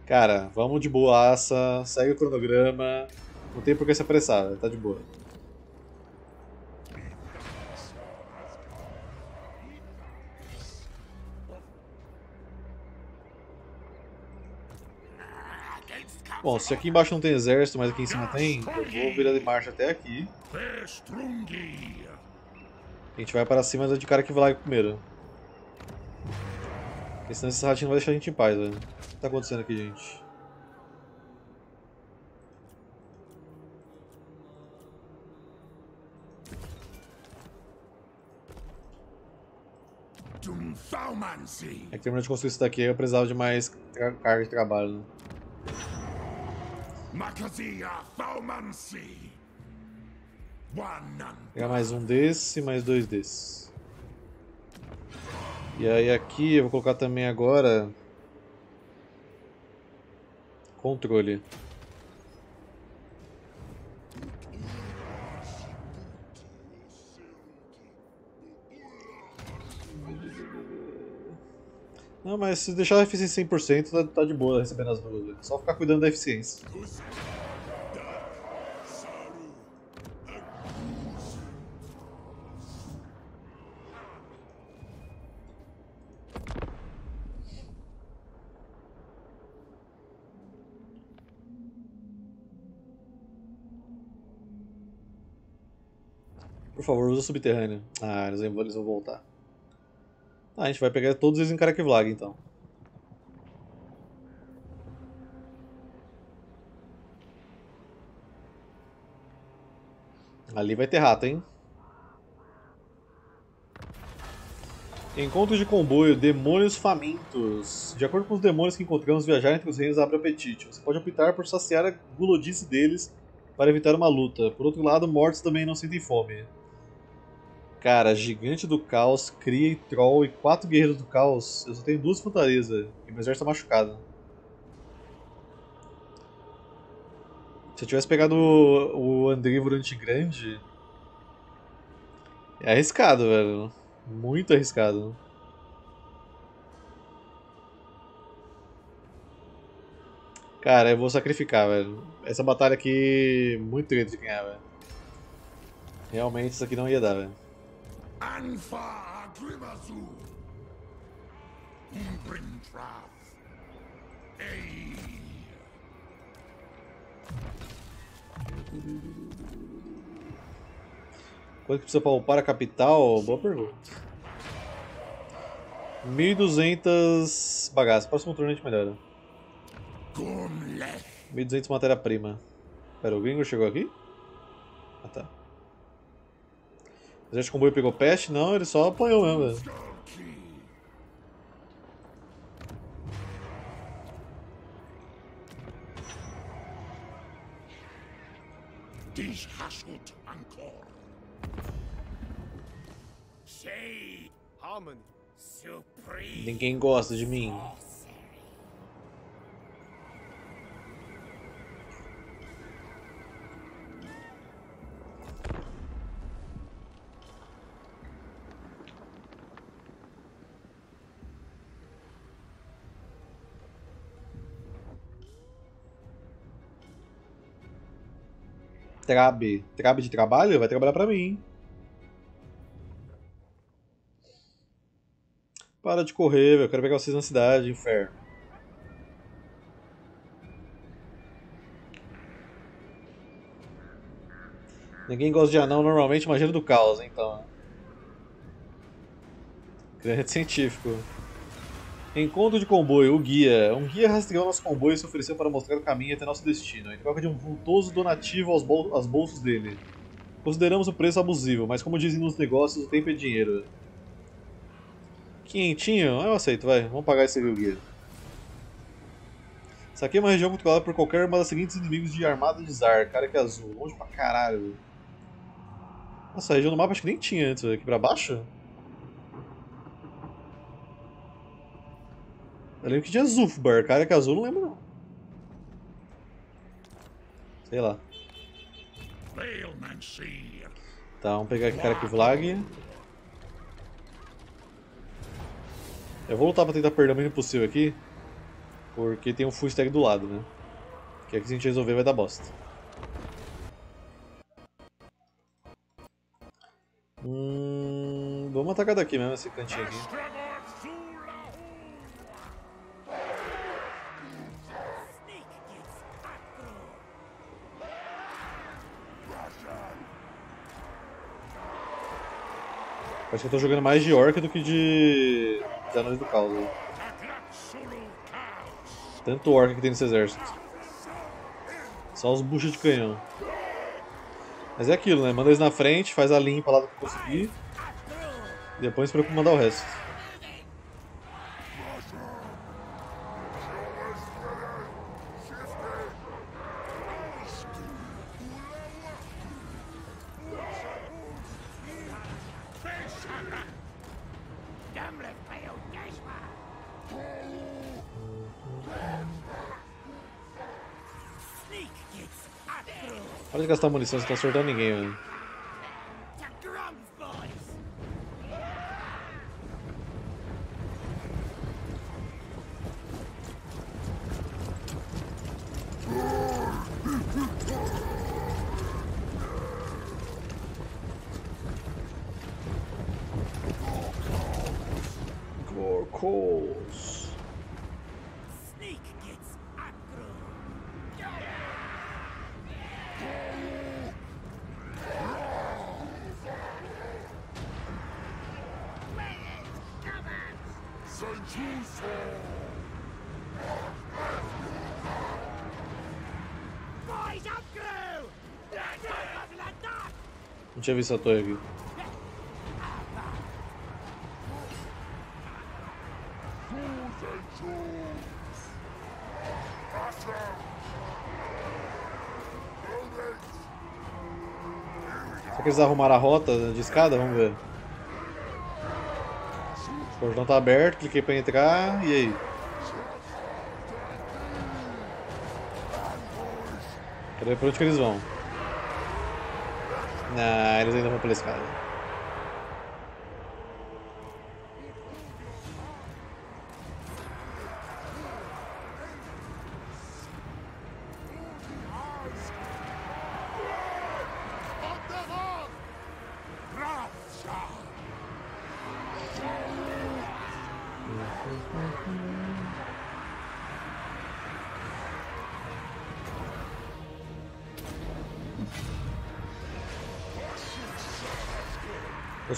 Cara, vamos de boaça, segue o cronograma. Não tem por que se apressar, tá de boa. Bom, se aqui embaixo não tem exército, mas aqui em cima tem, eu vou virar de marcha até aqui. A gente vai para cima de cara que vai lá primeiro. Porque senão esse ratinho não vai deixar a gente em paz, velho. O que tá acontecendo aqui, gente? É que terminou de construir isso daqui, eu precisava de mais carga de trabalho. Né? Pegar mais um desse, mais dois desses. E aí aqui eu vou colocar também agora controle. Não, mas se deixar a eficiência 100%, tá, tá de boa recebendo as duas. Né? Só ficar cuidando da eficiência. Por favor, usa subterrâneo. Ah, eles vão, eles vão voltar. Ah, a gente vai pegar todos eles em Karakvlag, então. Ali vai ter rato, hein? Encontro de comboio, demônios famintos. De acordo com os demônios que encontramos, viajar entre os reinos abre apetite. Você pode optar por saciar a gulodice deles para evitar uma luta. Por outro lado, mortos também não sentem fome. Cara, gigante do caos, cria e troll e quatro guerreiros do caos. Eu só tenho duas fortalezas e meu exército tá machucado. Se eu tivesse pegado o, o Andrívoro Antigrande... É arriscado, velho. Muito arriscado. Cara, eu vou sacrificar, velho. Essa batalha aqui, muito treta de ganhar, velho. Realmente isso aqui não ia dar, velho. Anfa Grimazu. Umbrintrav. Ei. Quanto que precisa pra upar a capital? Boa pergunta. 1200 bagaças. Próximo turno a gente melhora. Gunleth. 1200 matéria-prima. Pera, o gringo chegou aqui? Ah tá. O exército comboio pegou peste? Não, ele só apanhou mesmo, velho. Ankor. Say Harmony. Ninguém gosta de mim. Trabe. Trabe de trabalho? Vai trabalhar pra mim. Para de correr. Eu quero pegar vocês na cidade, inferno. Ninguém gosta de anão normalmente, imagina do caos, então. Grande científico. Encontro de comboio, o guia. Um guia rastreou nosso comboio e se ofereceu para mostrar o caminho até nosso destino, em troca de um vultoso donativo aos, bol aos bolsos dele. Consideramos o preço abusivo, mas como dizem nos negócios, o tempo é dinheiro. Quinhentinho? Eu aceito, vai. Vamos pagar esse guia. Isso aqui é uma região controlada por qualquer uma das seguintes inimigos de armada de Zar. Cara que é azul. Longe pra caralho. Nossa, a região do mapa acho que nem tinha antes. Aqui pra baixo? Eu lembro que tinha Zulfbar. Cara que é azul, não lembro não. Sei lá. Tá, vamos pegar aqui cara que Vlag. Eu vou lutar pra tentar perder o mínimo possível aqui. Porque tem um full stack do lado, né? Que aqui se a gente resolver vai dar bosta. Hum, vamos atacar daqui mesmo, esse cantinho aqui. Acho que eu tô jogando mais de Orc do que de. de Anões do Caos. Tanto Orc que tem nesse exército. Só os buchas de canhão. Mas é aquilo, né? Manda eles na frente, faz a limpa lá do que conseguir. Depois se preocupa mandar o resto. Gastar munição, você tá acertando ninguém, mano. Tinha visto a torre aqui. Será que eles arrumaram a rota de escada? Vamos ver. O portão tá aberto, cliquei pra entrar, e aí? Cadê pra onde que eles vão? Não, eles ainda vão pela escada.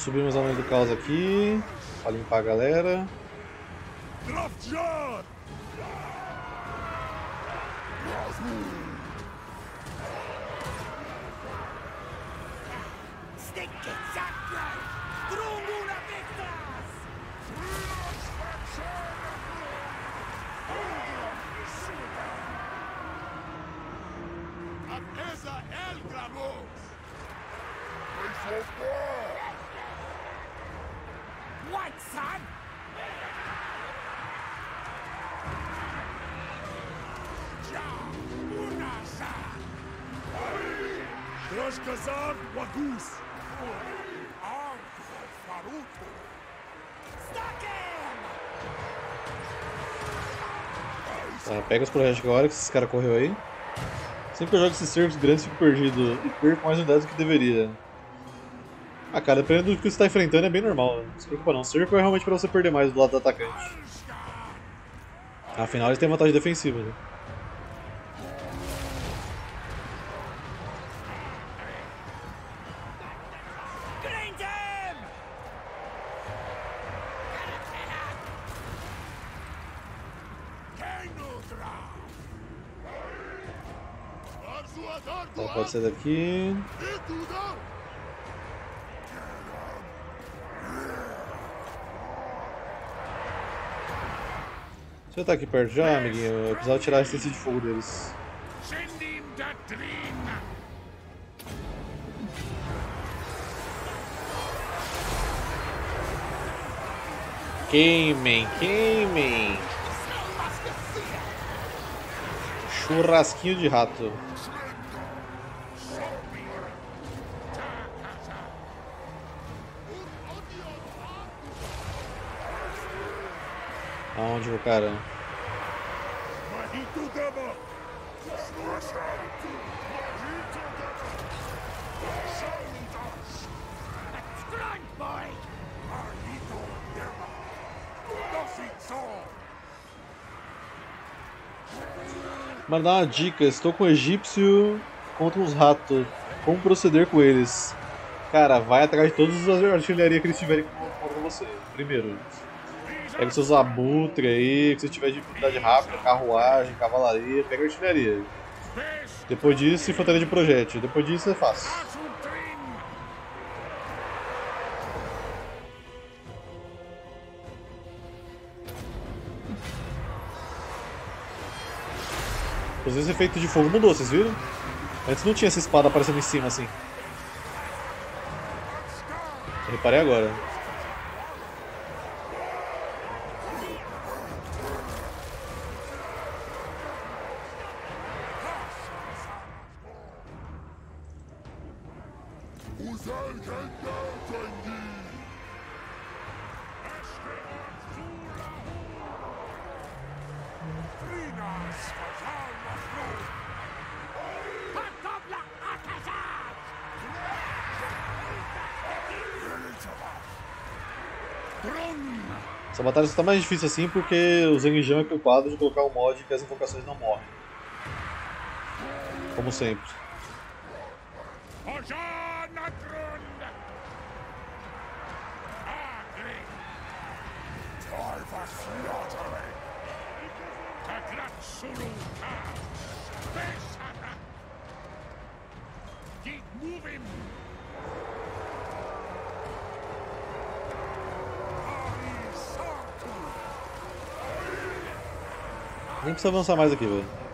Subir meus anões do caos aqui, pra limpar a galera. Wagus! Faruto! Tá, pega os projetos agora que esses caras correu aí. Sempre que eu jogo esses cercos grandes, fico perdido e perco mais unidades do que deveria. Ah, cara, dependendo do que você tá enfrentando, é bem normal. Não se preocupa não. Cerco é realmente pra você perder mais do lado do atacante. Afinal, eles têm vantagem defensiva, né? Ser daqui. Você tá aqui perto já, amiguinho? Eu precisava tirar a resistência de fogo deles. Queimem, queimem! Churrasquinho de rato. Aonde o cara? Mano, dá uma dica. Estou com o egípcio contra uns ratos. Como proceder com eles? Cara, vai atrás de todas as artilharias que eles tiverem contra você. Primeiro. Pega seus abutres aí, que você tiver dificuldade rápida, carruagem, cavalaria, pega a artilharia. Depois disso, infantaria de projétil. Depois disso é fácil. Inclusive esse efeito de fogo mudou, vocês viram? Antes não tinha essa espada aparecendo em cima assim. Reparei agora. Batalha tá mais difícil assim porque o Zengjão é culpado de colocar um mod que as invocações não morrem. Como sempre. Avançar mais aqui, velho.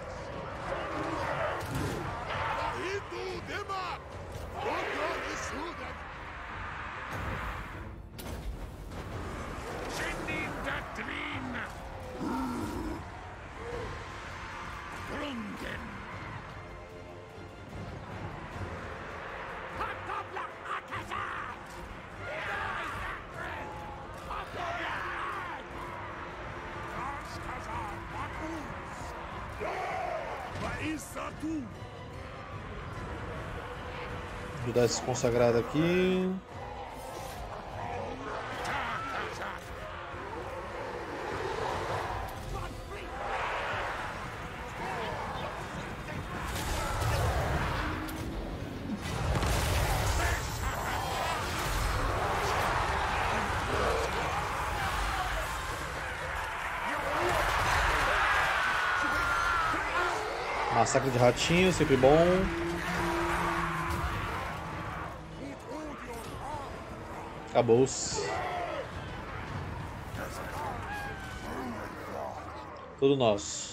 Esse consagrado aqui. Massacre de ratinho, sempre bom. Acabou-se. Tudo nosso.